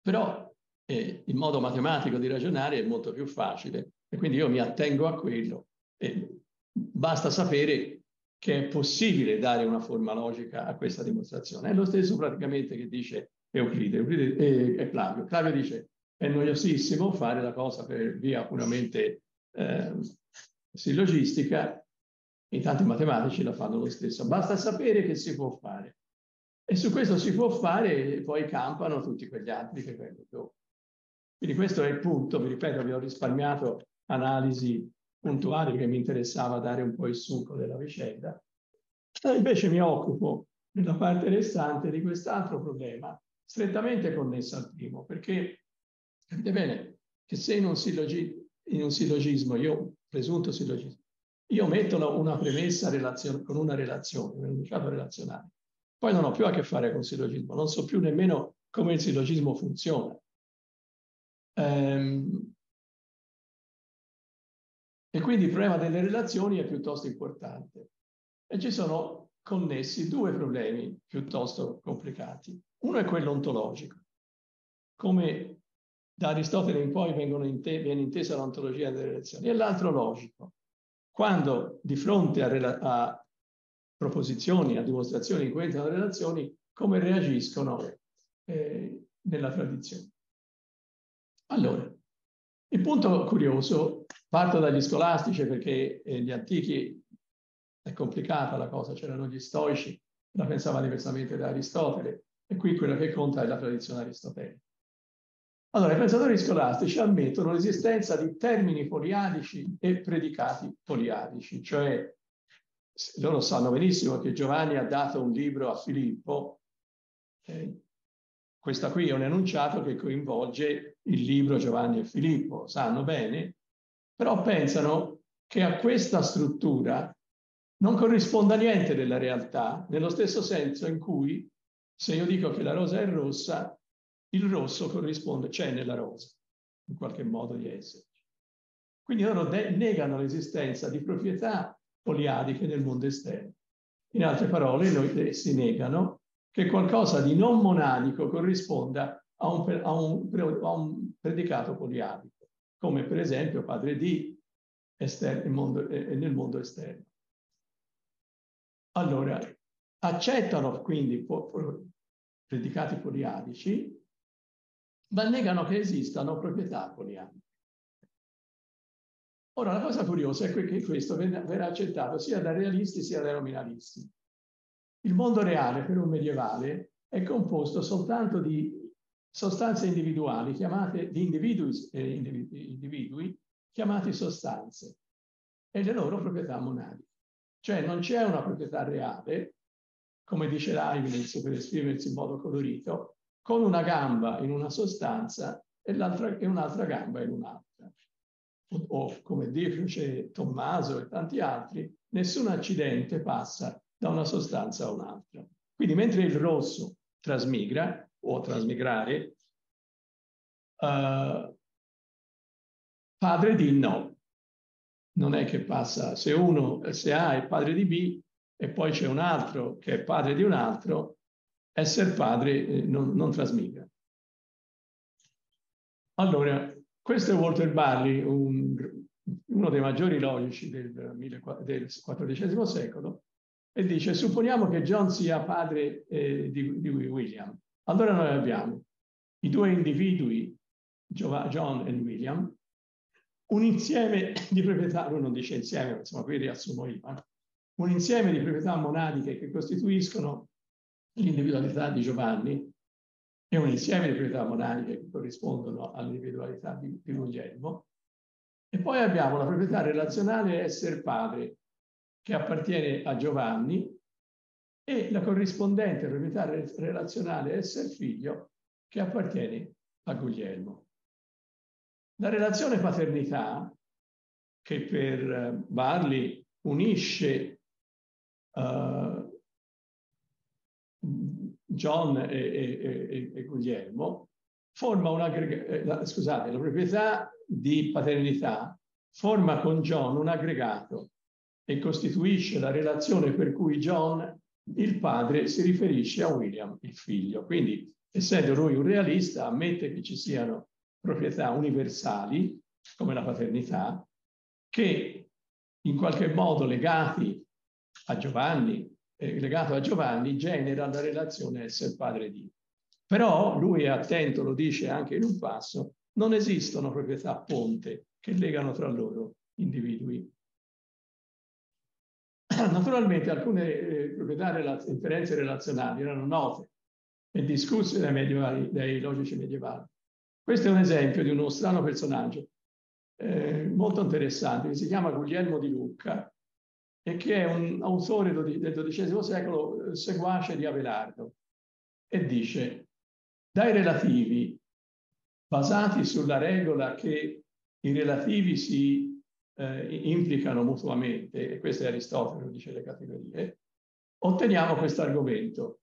però eh, il modo matematico di ragionare è molto più facile e quindi io mi attengo a quello e basta sapere che è possibile dare una forma logica a questa dimostrazione. È lo stesso praticamente che dice Euclide, Euclide e, e Clavio. Clavio dice è noiosissimo fare la cosa per via puramente eh, sillogistica, i tanti matematici la fanno lo stesso. Basta sapere che si può fare. E su questo si può fare e poi campano tutti quegli altri che vengono dopo. Quindi questo è il punto, vi ripeto, vi ho risparmiato analisi puntuali che mi interessava dare un po' il succo della vicenda. E invece mi occupo nella parte restante di quest'altro problema, strettamente connesso al primo, perché capite bene che se in un, sillogi- in un sillogismo, io presunto sillogismo, io metto una premessa relazio- con una relazione, un enunciato relazionale, poi non ho più a che fare con il sillogismo, non so più nemmeno come il sillogismo funziona. Ehm, e quindi il problema delle relazioni è piuttosto importante. E ci sono connessi due problemi piuttosto complicati. Uno è quello ontologico. Come da Aristotele in poi inte viene intesa l'ontologia delle relazioni, e l'altro logico. Quando di fronte a, a proposizioni, a dimostrazioni in cui entrano relazioni, come reagiscono eh, nella tradizione. Allora, il punto curioso Parto dagli scolastici perché eh, gli antichi è complicata la cosa, c'erano gli stoici, la pensava diversamente da Aristotele, e qui quello che conta è la tradizione aristotelica. Allora, i pensatori scolastici ammettono l'esistenza di termini poliadici e predicati poliadici, cioè loro sanno benissimo che Giovanni ha dato un libro a Filippo, eh, questa qui è un enunciato che coinvolge il libro Giovanni e Filippo, sanno bene però pensano che a questa struttura non corrisponda niente della realtà, nello stesso senso in cui se io dico che la rosa è rossa, il rosso corrisponde, c'è nella rosa, in qualche modo di esserci. Quindi loro negano l'esistenza di proprietà poliadiche nel mondo esterno. In altre parole, noi si negano che qualcosa di non monadico corrisponda a un, a un, a un predicato poliadico, come per esempio padre di esterno, mondo, nel mondo esterno. Allora, accettano quindi predicati poliadici, ma negano che esistano proprietà poliadiche. Ora, la cosa curiosa è che questo verrà accettato sia dai realisti sia dai nominalisti. Il mondo reale per un medievale è composto soltanto di sostanze individuali, chiamate di individui, eh, individui chiamati sostanze, e le loro proprietà monadiche. Cioè non c'è una proprietà reale, come dice Leibniz per esprimersi in modo colorito, con una gamba in una sostanza e, e un'altra gamba in un'altra. O, o come dice Tommaso e tanti altri, nessun accidente passa da una sostanza a un'altra. Quindi mentre il rosso trasmigra o trasmigrare, uh, padre di no. Non è che passa, se uno, se A è padre di B e poi c'è un altro che è padre di un altro, essere padre eh, non, non trasmigra. Allora, questo è Walter Barley, un, uno dei maggiori logici del, del XIV secolo, e dice, supponiamo che John sia padre eh, di, di, William. Allora noi abbiamo i due individui, John e William, un insieme di proprietà, lui non dice insieme, insomma qui riassumo io, eh? un insieme di proprietà monadiche che costituiscono l'individualità di Giovanni e un insieme di proprietà monadiche che corrispondono all'individualità di, di Guglielmo. E poi abbiamo la proprietà relazionale essere padre, che appartiene a Giovanni, e la corrispondente proprietà relazionale essere figlio, che appartiene a Guglielmo. La relazione paternità, che per eh, Barley unisce uh, John e, e, e, Guglielmo, forma una, eh, scusate, la proprietà di paternità forma con John un aggregato e costituisce la relazione per cui John, il padre, si riferisce a William, il figlio. Quindi, essendo lui un realista, ammette che ci siano proprietà universali, come la paternità, che in qualche modo legati a Giovanni, eh, legato a Giovanni, genera la relazione essere padre di. Però lui è attento, lo dice anche in un passo, non esistono proprietà ponte che legano tra loro individui Naturalmente alcune eh, proprietà rela inferenze relazionali erano note e discusse dai, medievali, dai logici medievali. Questo è un esempio di uno strano personaggio eh, molto interessante che si chiama Guglielmo di Lucca e che è un autore del XII secolo eh, seguace di Abelardo e dice dai relativi basati sulla regola che i relativi si eh, implicano mutuamente, e questo è Aristotele, dice le categorie, otteniamo questo argomento.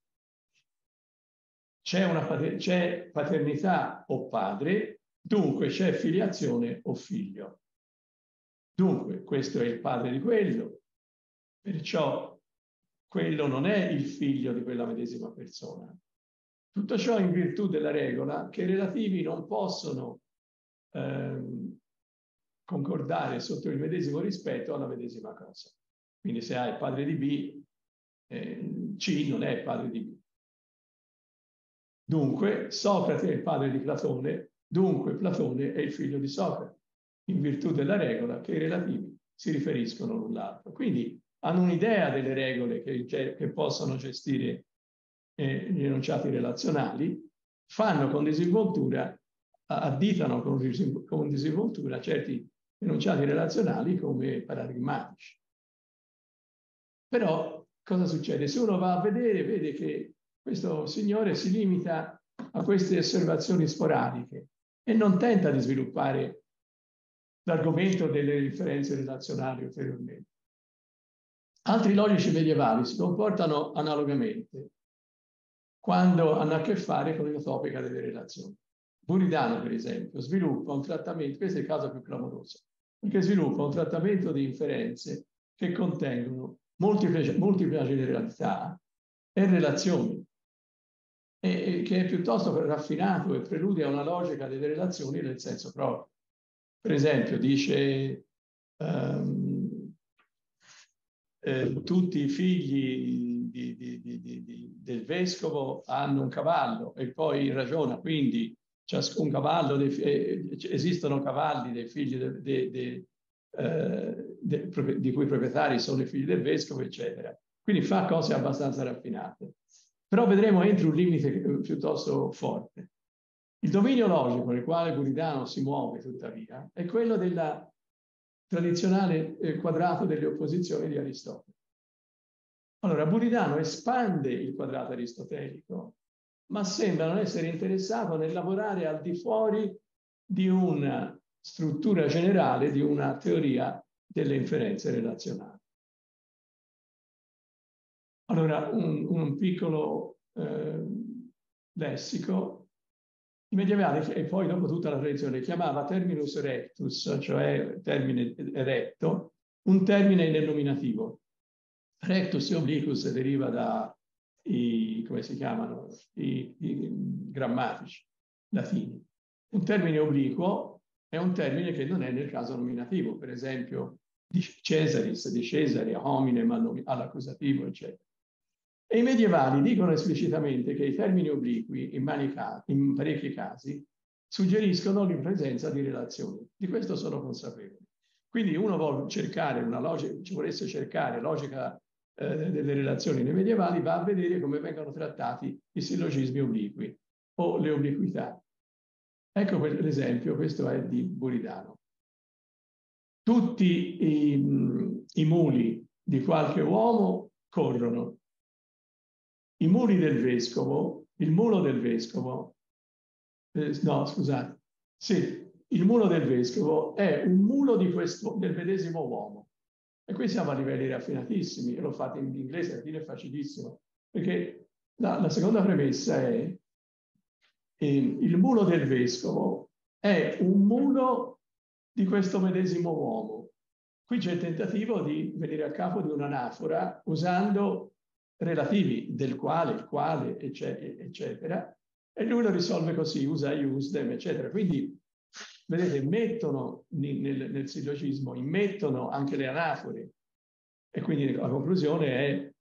C'è, c'è paternità o padre, dunque c'è filiazione o figlio. Dunque, questo è il padre di quello, perciò quello non è il figlio di quella medesima persona. Tutto ciò in virtù della regola che i relativi non possono ehm, concordare sotto il medesimo rispetto alla medesima cosa. Quindi se A è padre di B, eh, C non è padre di B. Dunque, Socrate è il padre di Platone, dunque Platone è il figlio di Socrate, in virtù della regola che i relativi si riferiscono l'un l'altro. Quindi hanno un'idea delle regole che, che possono gestire eh, gli enunciati relazionali, fanno con disinvoltura, additano con, con disinvoltura certi enunciati relazionali come paradigmatici. Però cosa succede? Se uno va a vedere, vede che questo signore si limita a queste osservazioni sporadiche e non tenta di sviluppare l'argomento delle differenze relazionali ulteriormente. Altri logici medievali si comportano analogamente quando hanno a che fare con l'utopica delle relazioni. Buridano, per esempio, sviluppa un trattamento, questo è il caso più clamoroso, perché sviluppa un trattamento di inferenze che contengono multiple, multiple generalità e relazioni, e, che è piuttosto raffinato e prelude a una logica delle relazioni nel senso proprio. Per esempio, dice um, eh, tutti i figli di, di, di, del vescovo hanno un cavallo e poi ragiona, quindi ciascun cavallo, dei, eh, esistono cavalli dei figli de, de, de, eh, di cui i proprietari sono i figli del vescovo, eccetera. Quindi fa cose abbastanza raffinate. Però vedremo entro un limite eh, piuttosto forte. Il dominio logico nel quale Buridano si muove, tuttavia, è quello del tradizionale eh, quadrato delle opposizioni di Aristotele. Allora, Buridano espande il quadrato aristotelico, ma sembra non essere interessato nel lavorare al di fuori di una struttura generale, di una teoria delle inferenze relazionali. Allora, un, un piccolo eh, lessico. I medievali, e poi dopo tutta la tradizione, chiamava terminus rectus, cioè termine eretto, un termine nel nominativo. Rectus e obliquus deriva da i, come si chiamano, i, i grammatici latini. Un termine obliquo è un termine che non è nel caso nominativo, per esempio di Cesaris, di Cesare, homine all'accusativo, eccetera. E i medievali dicono esplicitamente che i termini obliqui, in, in parecchi casi, suggeriscono l'impresenza di relazioni. Di questo sono consapevole. Quindi uno vuole cercare una logica, ci volesse cercare logica eh, delle relazioni medievali, va a vedere come vengono trattati i sillogismi obliqui o le obliquità. Ecco l'esempio, questo è di Buridano. Tutti i, i muli di qualche uomo corrono, i muri del vescovo, il mulo del vescovo, eh, no scusate, sì, il mulo del vescovo è un mulo questo, del medesimo uomo. E qui siamo a livelli raffinatissimi, l'ho fatto in inglese, fine è facilissimo, perché la, la seconda premessa è eh, il mulo del vescovo è un mulo di questo medesimo uomo. Qui c'è il tentativo di venire a capo di un'anafora usando relativi del quale, il quale, eccetera, e lui lo risolve così, usa use them, eccetera. Quindi, vedete, mettono nel, nel sillogismo, immettono anche le anafore, e quindi la conclusione è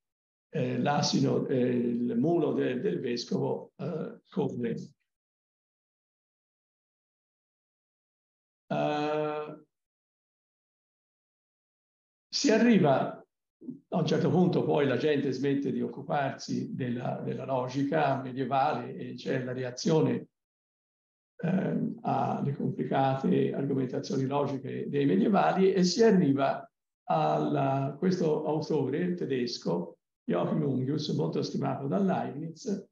eh, l'asino, eh, il mulo de, del vescovo eh, corre. Uh, si arriva a un certo punto poi la gente smette di occuparsi della, della logica medievale e c'è la reazione eh, alle complicate argomentazioni logiche dei medievali e si arriva a questo autore tedesco, Joachim Ungius, molto stimato da Leibniz,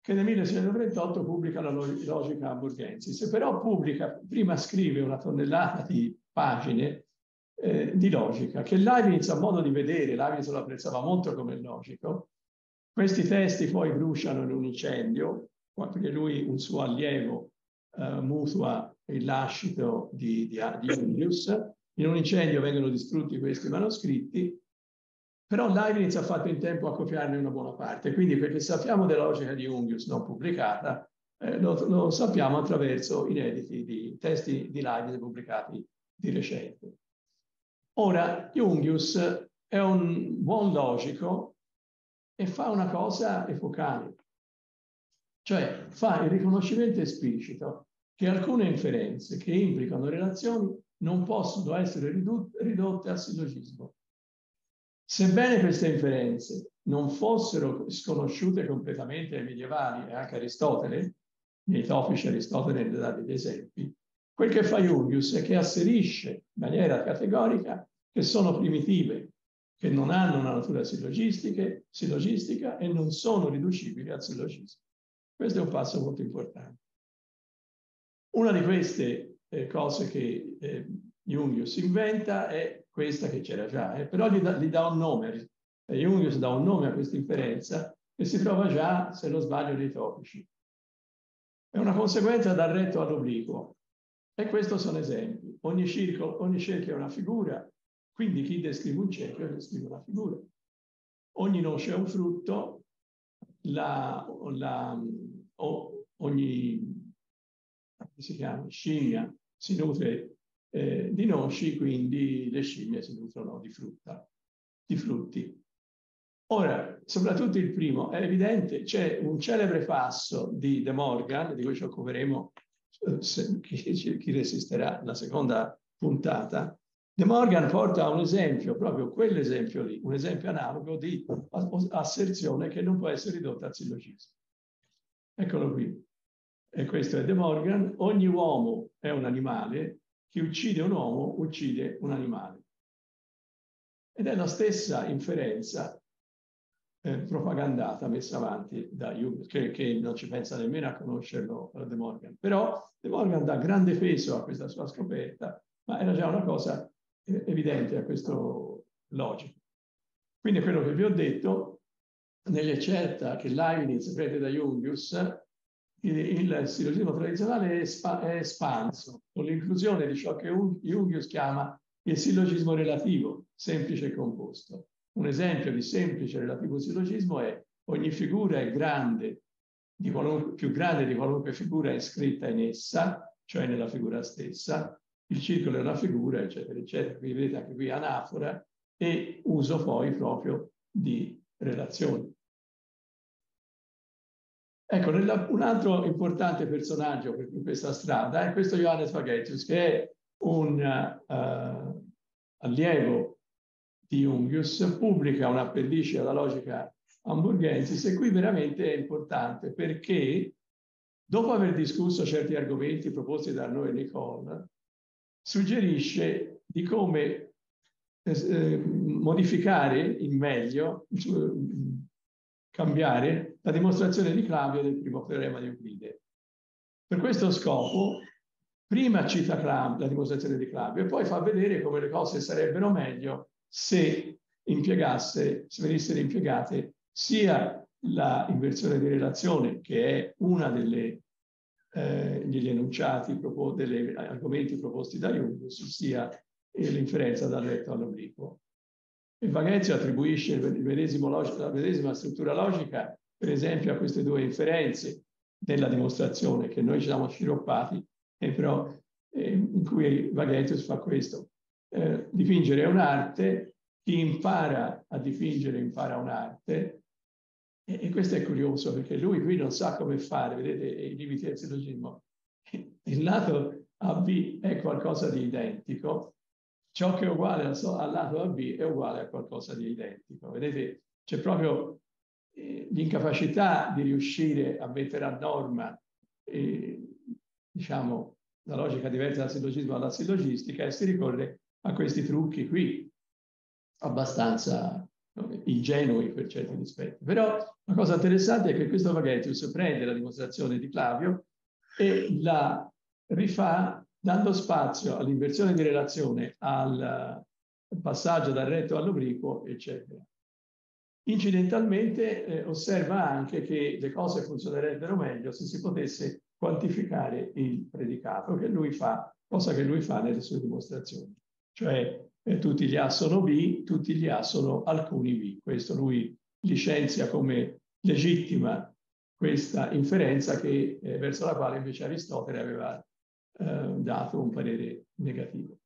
che nel 1638 pubblica la Logica Burgensis, però pubblica, prima scrive una tonnellata di pagine eh, di logica, che Leibniz a modo di vedere, Leibniz lo apprezzava molto come logico, questi testi poi bruciano in un incendio, perché lui, un suo allievo, eh, mutua il lascito di, di, di Ungius, in un incendio vengono distrutti questi manoscritti, però Leibniz ha fatto in tempo a copiarne una buona parte, quindi perché sappiamo della logica di Ungius non pubblicata, eh, lo, lo, sappiamo attraverso inediti di testi di Leibniz pubblicati di recente. Ora, Jungius è un buon logico e fa una cosa epocale, cioè fa il riconoscimento esplicito che alcune inferenze che implicano relazioni non possono essere ridotte al sillogismo. Sebbene queste inferenze non fossero sconosciute completamente ai medievali e anche Aristotele, nei topici Aristotele ne dà degli esempi, quel che fa Jungius è che asserisce in maniera categorica che sono primitive, che non hanno una natura sillogistica e non sono riducibili al sillogismo. Questo è un passo molto importante. Una di queste eh, cose che eh, Jungius inventa è questa che c'era già, eh, però gli dà, gli dà, un nome, eh, Jungius dà un nome a questa inferenza che si trova già, se non sbaglio, nei topici. È una conseguenza dal retto all'obliquo. E questi sono esempi. Ogni, circolo, ogni cerchio è una figura, Quindi chi descrive un cerchio descrive una figura. Ogni noce è un frutto, la, la, ogni si chiama, scimmia si nutre eh, di noci, quindi le scimmie si nutrono di frutta, di frutti. Ora, soprattutto il primo, è evidente, c'è un celebre passo di De Morgan, di cui ci occuperemo eh, se, chi, chi resisterà la seconda puntata. De Morgan porta un esempio, proprio quell'esempio lì, un esempio analogo di asserzione che non può essere ridotta al sillogismo. Eccolo qui. E questo è De Morgan. Ogni uomo è un animale, chi uccide un uomo uccide un animale. Ed è la stessa inferenza eh, propagandata messa avanti da Jung, che, che, non ci pensa nemmeno a conoscerlo De Morgan. Però De Morgan dà grande peso a questa sua scoperta, ma era già una cosa eh, evidente a questo logico. Quindi quello che vi ho detto, nelle certa che Leibniz prende da Jungius, il, il sillogismo tradizionale è, espa, è espanso con l'inclusione di ciò che Jungius chiama il sillogismo relativo, semplice e composto. Un esempio di semplice relativo sillogismo è ogni figura è grande, più grande di qualunque figura iscritta in essa, cioè nella figura stessa, il circolo è una figura, eccetera, eccetera. Quindi vedete anche qui anafora e uso poi proprio di relazioni. Ecco, un altro importante personaggio in questa strada è questo Johannes Vagetius, che è un uh, allievo di Jungius, pubblica una appendice alla logica hamburgensis e qui veramente è importante perché dopo aver discusso certi argomenti proposti da noi Nicole, suggerisce di come eh, modificare in meglio, cambiare la dimostrazione di Clavio del primo teorema di Euclide. Per questo scopo, prima cita la dimostrazione di Clavio e poi fa vedere come le cose sarebbero meglio se impiegasse, se venissero impiegate sia la inversione di relazione, che è delle, eh, degli enunciati, degli argomenti proposti da Jungius, sia l'inferenza dal retto all'obliquo. Il Vaghezio attribuisce logico, la medesima struttura logica, per esempio, a queste due inferenze della dimostrazione che noi ci siamo sciroppati, e però eh, in cui Vaghetius fa questo. Eh, dipingere è un'arte, chi impara a dipingere impara un'arte, e, e, questo è curioso perché lui qui non sa come fare, vedete i limiti del sillogismo. Il lato AB è qualcosa di identico, ciò che è uguale al, al lato AB è uguale a qualcosa di identico. Vedete, c'è proprio eh, l'incapacità di riuscire a mettere a norma, eh, diciamo, la logica diversa dal sillogismo alla sillogistica e si ricorre a questi trucchi qui, abbastanza ingenui per certi aspetti. Però la cosa interessante è che questo Vagetius prende la dimostrazione di Clavio e la rifà dando spazio all'inversione di relazione, al passaggio dal retto all'obliquo, eccetera. Incidentalmente eh, osserva anche che le cose funzionerebbero meglio se si potesse quantificare il predicato, che lui fa, cosa che lui fa nelle sue dimostrazioni. Cioè eh, tutti gli A sono B, tutti gli A sono alcuni B. Questo lui licenzia come legittima questa inferenza che, eh, verso la quale invece Aristotele aveva eh, dato un parere negativo.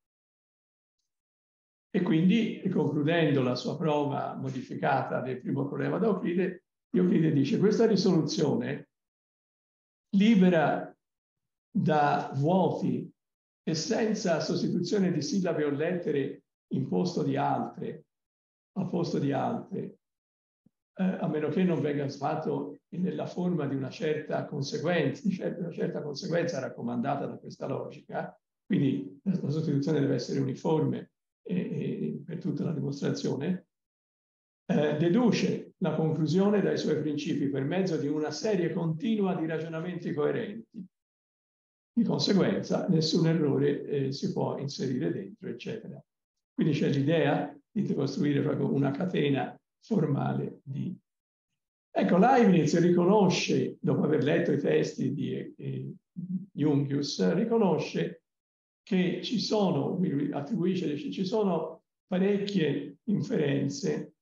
E quindi, concludendo la sua prova modificata del primo problema da Euclide, Euclide dice questa risoluzione libera da vuoti e senza sostituzione di sillabe o lettere in posto di altre, a posto di altre, eh, a meno che non venga fatto nella forma di una certa conseguenza, una certa conseguenza raccomandata da questa logica, quindi la sostituzione deve essere uniforme e, e per tutta la dimostrazione, eh, deduce la conclusione dai suoi principi per mezzo di una serie continua di ragionamenti coerenti. Di conseguenza, nessun errore eh, si può inserire dentro, eccetera. Quindi c'è l'idea di costruire proprio una catena formale di... Ecco, Leibniz riconosce, dopo aver letto i testi di eh, Jungius, riconosce che ci sono, attribuisce, ci sono parecchie inferenze,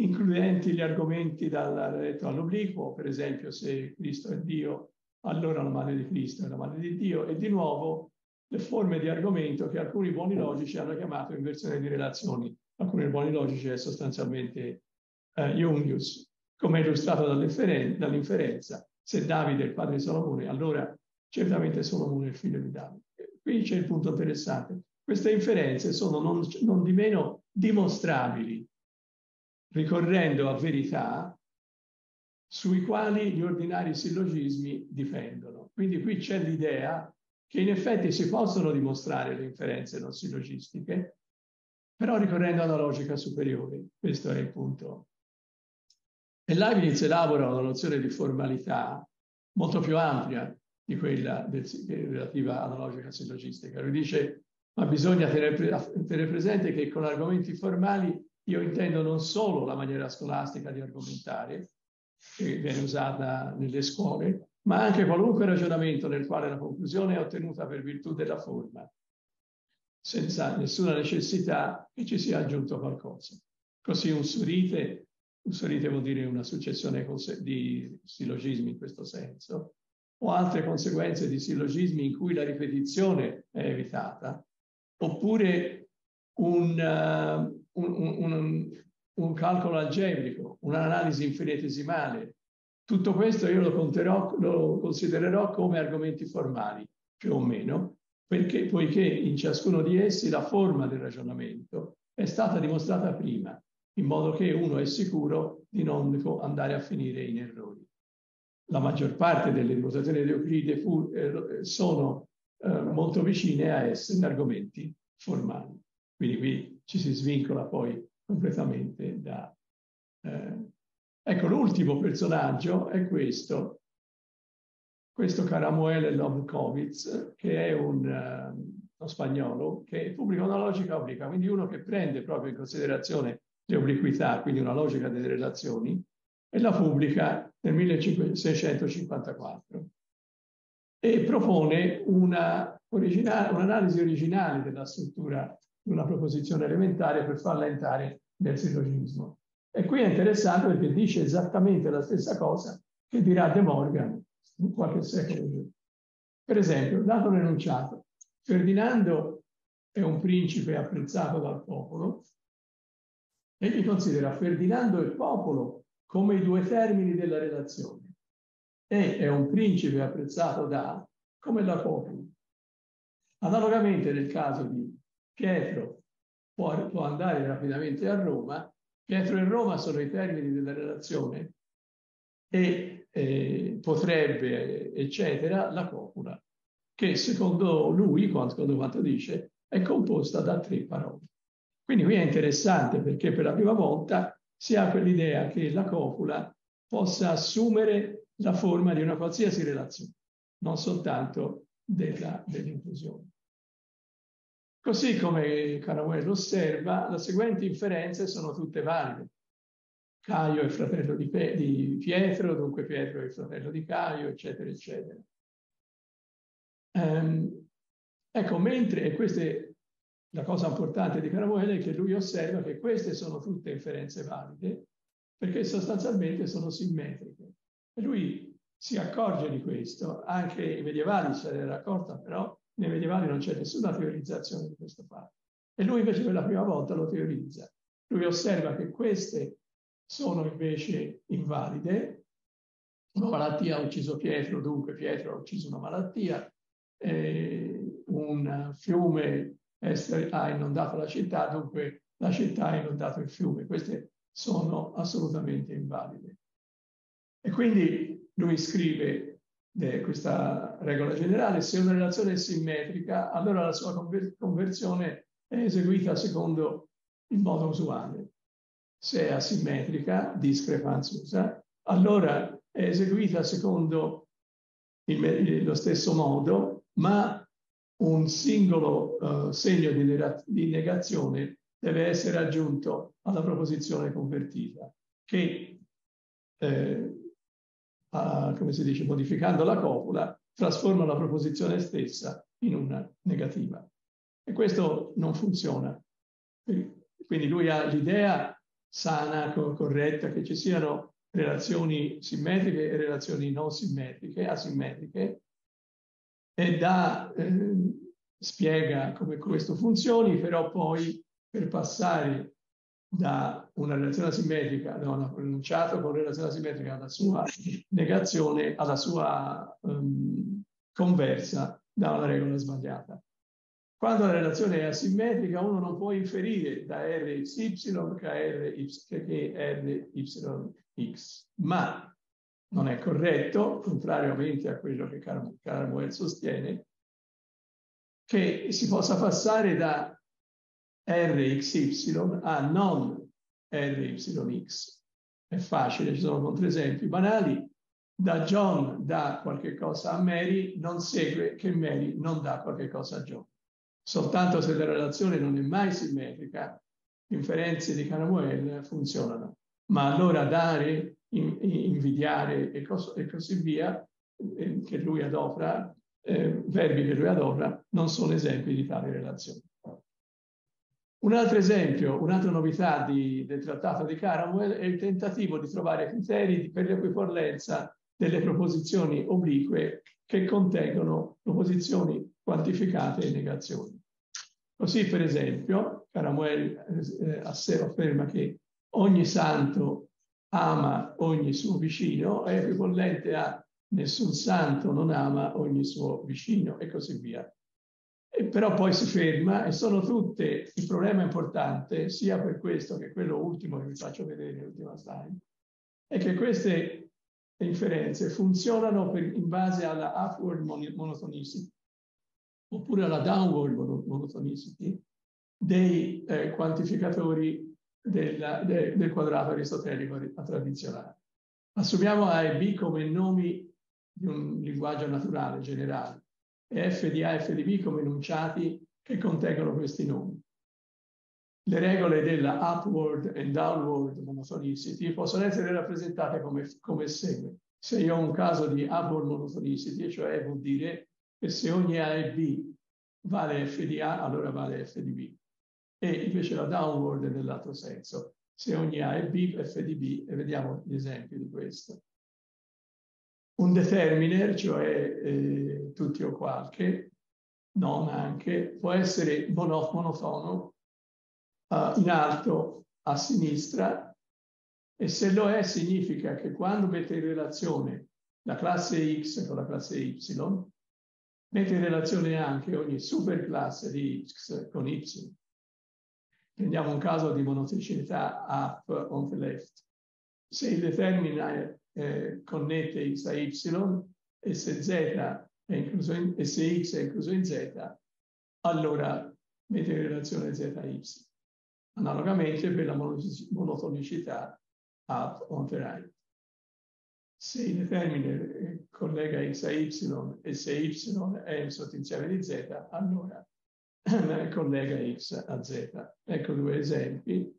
includenti gli argomenti dal retto all'obliquo, per esempio se Cristo è Dio, allora la madre di Cristo è la madre di Dio, e di nuovo le forme di argomento che alcuni buoni logici hanno chiamato inversione di relazioni. Alcuni buoni logici è sostanzialmente eh, Jungius, come illustrato dall'inferenza. Se Davide è il padre di Salomone, allora certamente Solomone è il figlio di Davide. Qui c'è il punto interessante. Queste inferenze sono non, non di meno dimostrabili, ricorrendo a verità sui quali gli ordinari sillogismi difendono. Quindi qui c'è l'idea che in effetti si possono dimostrare le inferenze non sillogistiche, però ricorrendo alla logica superiore. Questo è il punto. E Leibniz elabora una nozione di formalità molto più ampia di quella del, relativa alla logica sillogistica. Lui dice, ma bisogna tenere, tenere presente che con argomenti formali io intendo non solo la maniera scolastica di argomentare, che viene usata nelle scuole, ma anche qualunque ragionamento nel quale la conclusione è ottenuta per virtù della forma, senza nessuna necessità che ci sia aggiunto qualcosa. Così un surite, un surite vuol dire una successione di sillogismi in questo senso, o altre conseguenze di sillogismi in cui la ripetizione è evitata, oppure un, uh, un, un, un calcolo algebrico, un'analisi infinitesimale. Tutto questo io lo, conterò, lo considererò come argomenti formali, più o meno, perché, poiché in ciascuno di essi la forma del ragionamento è stata dimostrata prima, in modo che uno è sicuro di non andare a finire in errori la maggior parte delle dimostrazioni di Euclide fu, eh, sono eh, molto vicine a essere argomenti formali. Quindi qui ci si svincola poi completamente da... Eh. Ecco, l'ultimo personaggio è questo, questo Caramuele Lovkovitz, che è un, uh, uno spagnolo che pubblica una logica obliqua, quindi uno che prende proprio in considerazione le obliquità, quindi una logica delle relazioni, e la pubblica nel 1654 e propone una originale, un'analisi originale della struttura di una proposizione elementare per farla entrare nel sillogismo. E qui è interessante perché dice esattamente la stessa cosa che dirà De Morgan qualche secolo dopo. Per esempio, dato l'enunciato, Ferdinando è un principe apprezzato dal popolo, egli considera Ferdinando e popolo come i due termini della relazione. E è un principe apprezzato da come la copia. Analogamente nel caso di Pietro può, può andare rapidamente a Roma, Pietro e Roma sono i termini della relazione e eh, potrebbe, eccetera, la copula, che secondo lui, secondo quanto dice, è composta da tre parole. Quindi qui è interessante perché per la prima volta si ha quell'idea che la copula possa assumere la forma di una qualsiasi relazione, non soltanto dell'inclusione. Così come Caramuel osserva, le seguenti inferenze sono tutte valide. Caio è fratello di, di, Pietro, dunque Pietro è il fratello di Caio, eccetera, eccetera. Um, ecco, mentre, queste la cosa importante di Caramuele è che lui osserva che queste sono tutte inferenze valide perché sostanzialmente sono simmetriche. E lui si accorge di questo, anche i medievali se ne era accorta, però nei medievali non c'è nessuna teorizzazione di questo fatto. E lui invece per la prima volta lo teorizza. Lui osserva che queste sono invece invalide. Una malattia ha ucciso Pietro, dunque Pietro ha ucciso una malattia. Eh, un fiume ha inondato la città, dunque la città ha inondato il fiume. Queste sono assolutamente invalide. E quindi lui scrive eh, questa regola generale, se una relazione è simmetrica, allora la sua conver- conversione è eseguita secondo il modo usuale. Se è asimmetrica, discrepanzosa, allora è eseguita secondo lo stesso modo, ma un singolo uh, segno di, di, negazione deve essere aggiunto alla proposizione convertita, che, eh, a, come si dice, modificando la copula, trasforma la proposizione stessa in una negativa. E questo non funziona, Quindi lui ha l'idea sana, corretta, che ci siano relazioni simmetriche e relazioni non simmetriche, asimmetriche, e da, eh, spiega come questo funzioni, però poi per passare da una relazione asimmetrica, da un pronunciato con relazione asimmetrica alla sua negazione, alla sua um, conversa da una regola sbagliata. Quando la relazione è asimmetrica, uno non può inferire da Rxy che Ryx, ma non è corretto, contrariamente a quello che Caramuel sostiene, che si possa passare da Rxy a non Ryx. È facile, ci sono controesempi banali. Da John dà qualche cosa a Mary, non segue che Mary non dà qualche cosa a John. Soltanto se la relazione non è mai simmetrica, inferenze di Caramuel funzionano. Ma allora dare, in, invidiare e, cos così via, eh, che lui adopera, eh, verbi che lui adopera, non sono esempi di tali relazioni. Un altro esempio, un'altra novità di, del trattato di Caramel è il tentativo di trovare criteri per l'equipolenza delle proposizioni oblique che contengono proposizioni quantificate e negazioni. Così, per esempio, Caramuel eh, afferma che ogni santo ama ogni suo vicino, è equipollente a nessun santo non ama ogni suo vicino e così via. E però poi si ferma e sono tutte, il problema importante, sia per questo che quello ultimo che vi faccio vedere nell'ultima slide, è che queste inferenze funzionano per, in base alla upward monotonicity oppure alla downward monotonicity dei eh, quantificatori della, de, del quadrato aristotelico tradizionale. Assumiamo A e B come nomi di un linguaggio naturale, generale e f di A e f di B come enunciati che contengono questi nomi. Le regole della upward and downward monotonicity possono essere rappresentate come, come segue. Se io ho un caso di upward monotonicity, cioè vuol dire che se ogni A e B vale f di A, allora vale f di B. E invece la downward è nell'altro senso. Se ogni A è B, f di B, e vediamo gli esempi di questo. Un determiner, cioè eh, tutti o qualche, non anche, può essere monofono uh, in alto a sinistra e se lo è significa che quando mette in relazione la classe X con la classe Y, mette in relazione anche ogni superclasse di X con Y. Prendiamo un caso di monotonicità up on the left. Se il determina eh, connette x a y e se z è incluso in, e se x è incluso in z, allora mette in relazione z a y. Analogamente per la monotonicità up on the right. Se il determine collega x a y e se y è il sottinsieme di z, allora collega x a z. Ecco due esempi.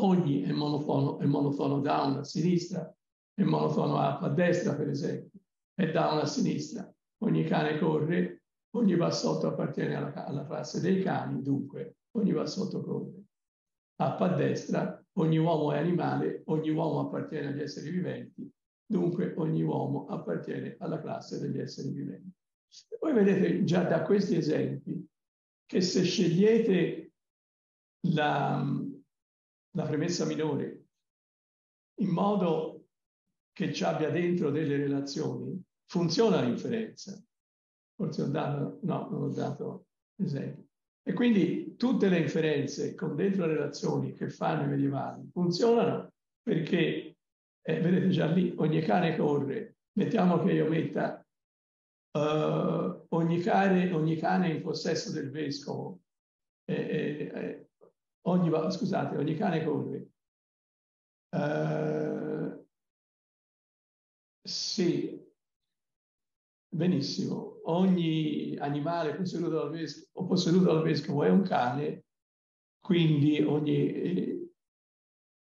Ogni è monofono, è monofono down a sinistra e monofono up a destra, per esempio, e down a sinistra. Ogni cane corre, ogni bassotto appartiene alla, alla classe dei cani, dunque ogni bassotto corre. Up a destra, ogni uomo è animale, ogni uomo appartiene agli esseri viventi, dunque ogni uomo appartiene alla classe degli esseri viventi. Voi vedete già da questi esempi che se scegliete la, la premessa minore in modo che ci abbia dentro delle relazioni, funziona l'inferenza. Forse ho dato, no, non ho dato esempio. E quindi tutte le inferenze con dentro relazioni che fanno i medievali funzionano perché, eh, vedete già lì, ogni cane corre. Mettiamo che io metta uh, ogni, cane, ogni, cane, in possesso del vescovo, eh, eh, ogni, scusate, ogni cane corre. Uh, sì, benissimo. Ogni animale posseduto dal vescovo, posseduto dal vescovo è un cane, quindi ogni, eh,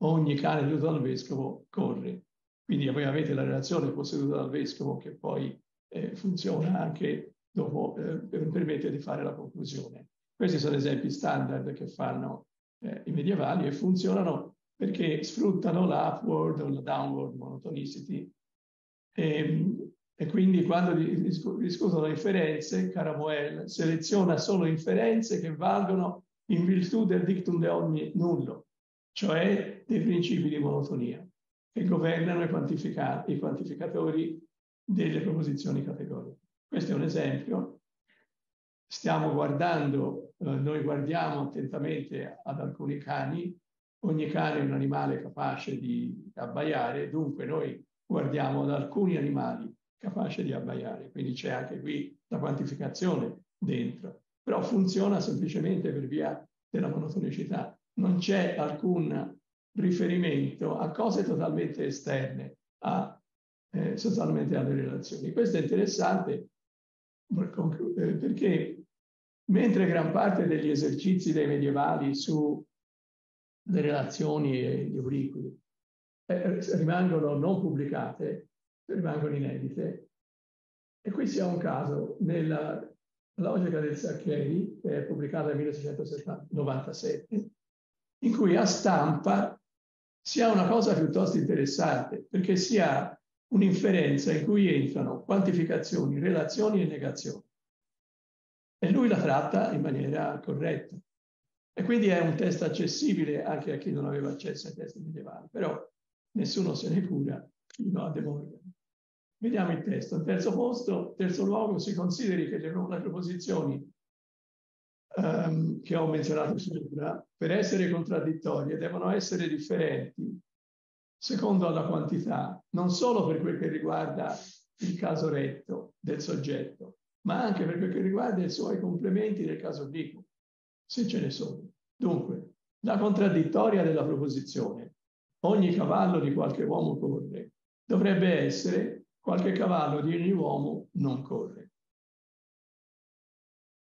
ogni cane posseduto dal vescovo corre. Quindi voi avete la relazione posseduta dal vescovo che poi eh, funziona anche dopo, eh, permette di fare la conclusione. Questi sono esempi standard che fanno eh, i medievali e funzionano perché sfruttano la upward o la downward monotonicity. E, ehm, e quindi quando discutono inferenze, Caramuel seleziona solo inferenze che valgono in virtù del dictum de ogni nullo, cioè dei principi di monotonia che governano i, quantifica i quantificatori delle proposizioni categoriche. Questo è un esempio. Stiamo guardando, eh, noi guardiamo attentamente ad alcuni cani, ogni cane è un animale capace di abbaiare, dunque noi guardiamo ad alcuni animali capaci di abbaiare, quindi c'è anche qui la quantificazione dentro, però funziona semplicemente per via della monotonicità. Non c'è alcun riferimento a cose totalmente esterne, a, eh, sostanzialmente alle relazioni. Questo è interessante eh, perché mentre gran parte degli esercizi dei medievali sulle relazioni e gli auricoli eh, rimangono non pubblicate, rimangono inedite, e qui si ha un caso nella logica del Saccheri, che è pubblicata nel 1697, in cui a stampa si ha una cosa piuttosto interessante, perché si ha un'inferenza in cui entrano quantificazioni, relazioni e negazioni. E lui la tratta in maniera corretta. E quindi è un testo accessibile anche a chi non aveva accesso ai testi medievali, però nessuno se ne cura fino a De. Vediamo il testo. Al terzo posto, terzo luogo, si consideri che le proposizioni um, che ho menzionato sopra, per essere contraddittorie, devono essere differenti secondo la quantità, non solo per quel che riguarda il caso retto del soggetto, ma anche per quel che riguarda i suoi complementi del caso obliquo, se ce ne sono. Dunque, la contraddittoria della proposizione, ogni cavallo di qualche uomo corre, dovrebbe essere qualche cavallo di ogni uomo non corre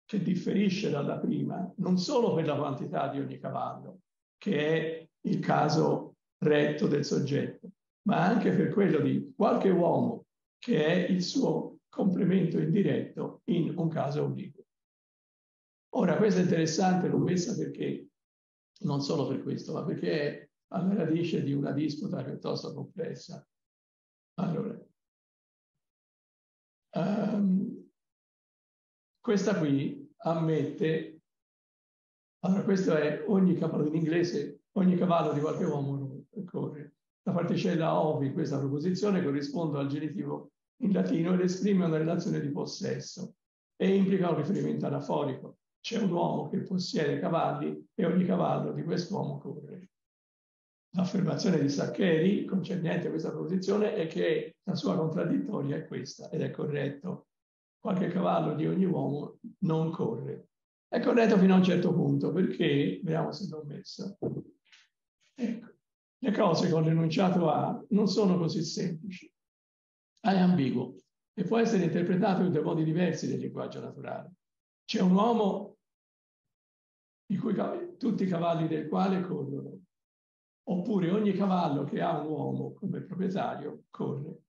che differisce dalla prima, non solo per la quantità di ogni cavallo, che è il caso retto del soggetto, ma anche per quello di qualche uomo, che è il suo complemento indiretto in un caso unico. Ora, questo è interessante, l'ho messa perché, non solo per questo, ma perché è alla radice di una disputa piuttosto complessa. Allora, um, questa qui ammette, allora questo è ogni cavallo in inglese, ogni cavallo di qualche uomo corre. La particella ov in questa proposizione corrisponde al genitivo in latino ed esprime una relazione di possesso e implica un riferimento anaforico. C'è un uomo che possiede cavalli e ogni cavallo di quest'uomo corre. L'affermazione di Saccheri concernente questa proposizione è che la sua contraddittoria è questa ed è corretto qualche cavallo di ogni uomo non corre. È corretto fino a un certo punto perché, vediamo se l'ho messa, ecco, le cose con l'enunciato A non sono così semplici. È ambiguo e può essere interpretato in due modi diversi del linguaggio naturale. C'è un uomo i cui tutti i cavalli del quale corrono, oppure ogni cavallo che ha un uomo come proprietario corre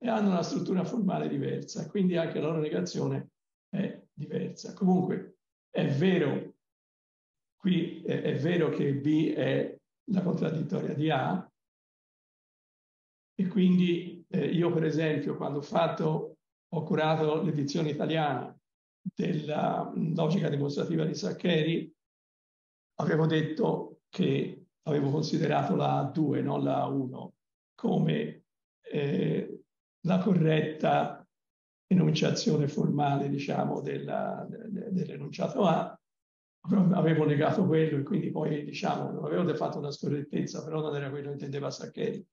e hanno una struttura formale diversa, quindi anche la loro negazione è diversa. Comunque è vero, qui è, è vero che B è la contraddittoria di A e quindi eh, io per esempio quando ho fatto, ho curato l'edizione italiana della logica dimostrativa di Saccheri, avevo detto che avevo considerato la A2, non la A1, come eh, la corretta enunciazione formale, diciamo, dell'enunciato A. Avevo negato quello e quindi poi, diciamo, non avevo fatto una scorrettezza, però non era quello che intendeva Saccheri.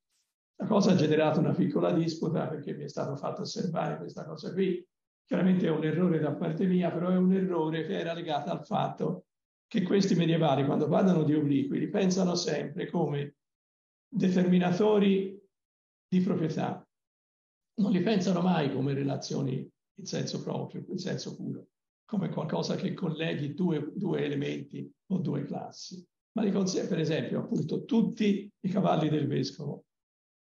La cosa ha generato una piccola disputa perché mi è stato fatto osservare questa cosa qui. Chiaramente è un errore da parte mia, però è un errore che era legato al fatto che questi medievali, quando parlano di obliqui, pensano sempre come determinatori di proprietà, non li pensano mai come relazioni in senso proprio, in senso puro, come qualcosa che colleghi due, due elementi o due classi, ma li considera per esempio appunto tutti i cavalli del vescovo.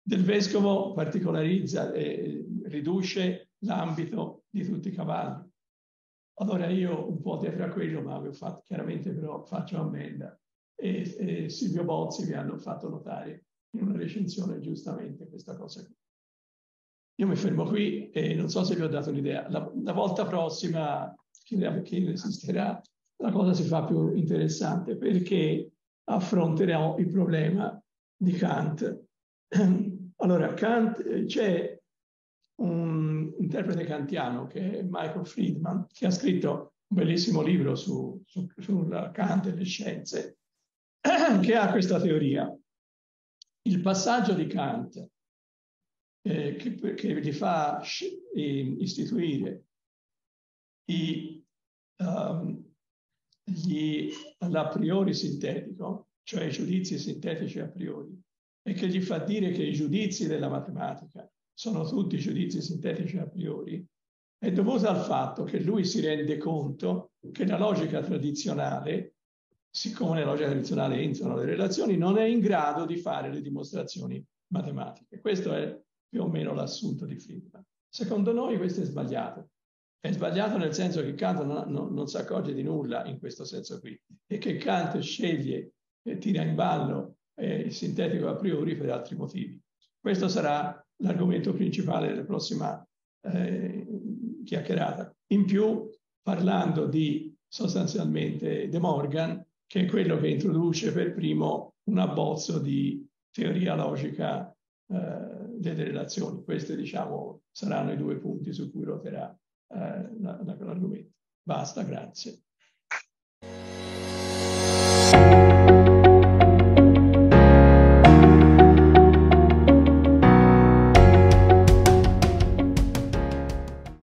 Del vescovo particolarizza e riduce l'ambito di tutti i cavalli. allora io un po' dietro a quello, ma avevo fatto, chiaramente però faccio ammenda, e, e Silvio Bozzi mi hanno fatto notare in una recensione giustamente questa cosa qui. Io mi fermo qui e non so se vi ho dato un'idea. La, la volta prossima, chi esisterà, la cosa si fa più interessante perché affronterò il problema di Kant. Allora, Kant, c'è un interprete kantiano che è Michael Friedman, che ha scritto un bellissimo libro su, su, sulla Kant e le scienze, che ha questa teoria. Il passaggio di Kant eh, che, che, gli fa istituire i, um, gli, l'a priori sintetico, cioè i giudizi sintetici a priori, e che gli fa dire che i giudizi della matematica sono tutti giudizi sintetici a priori, è dovuto al fatto che lui si rende conto che la logica tradizionale, siccome nella logica tradizionale entrano le relazioni, non è in grado di fare le dimostrazioni matematiche. Questo è più o meno l'assunto di Friedman. Secondo noi questo è sbagliato. È sbagliato nel senso che Kant non, non, non si accorge di nulla in questo senso qui e che Kant sceglie e tira in ballo eh, il sintetico a priori per altri motivi. Questo sarà l'argomento principale della prossima eh, chiacchierata. In più, parlando di sostanzialmente De Morgan, che è quello che introduce per primo un abbozzo di teoria logica eh, delle relazioni. Questi, diciamo, saranno i due punti su cui ruoterà eh, l'argomento. Basta, grazie.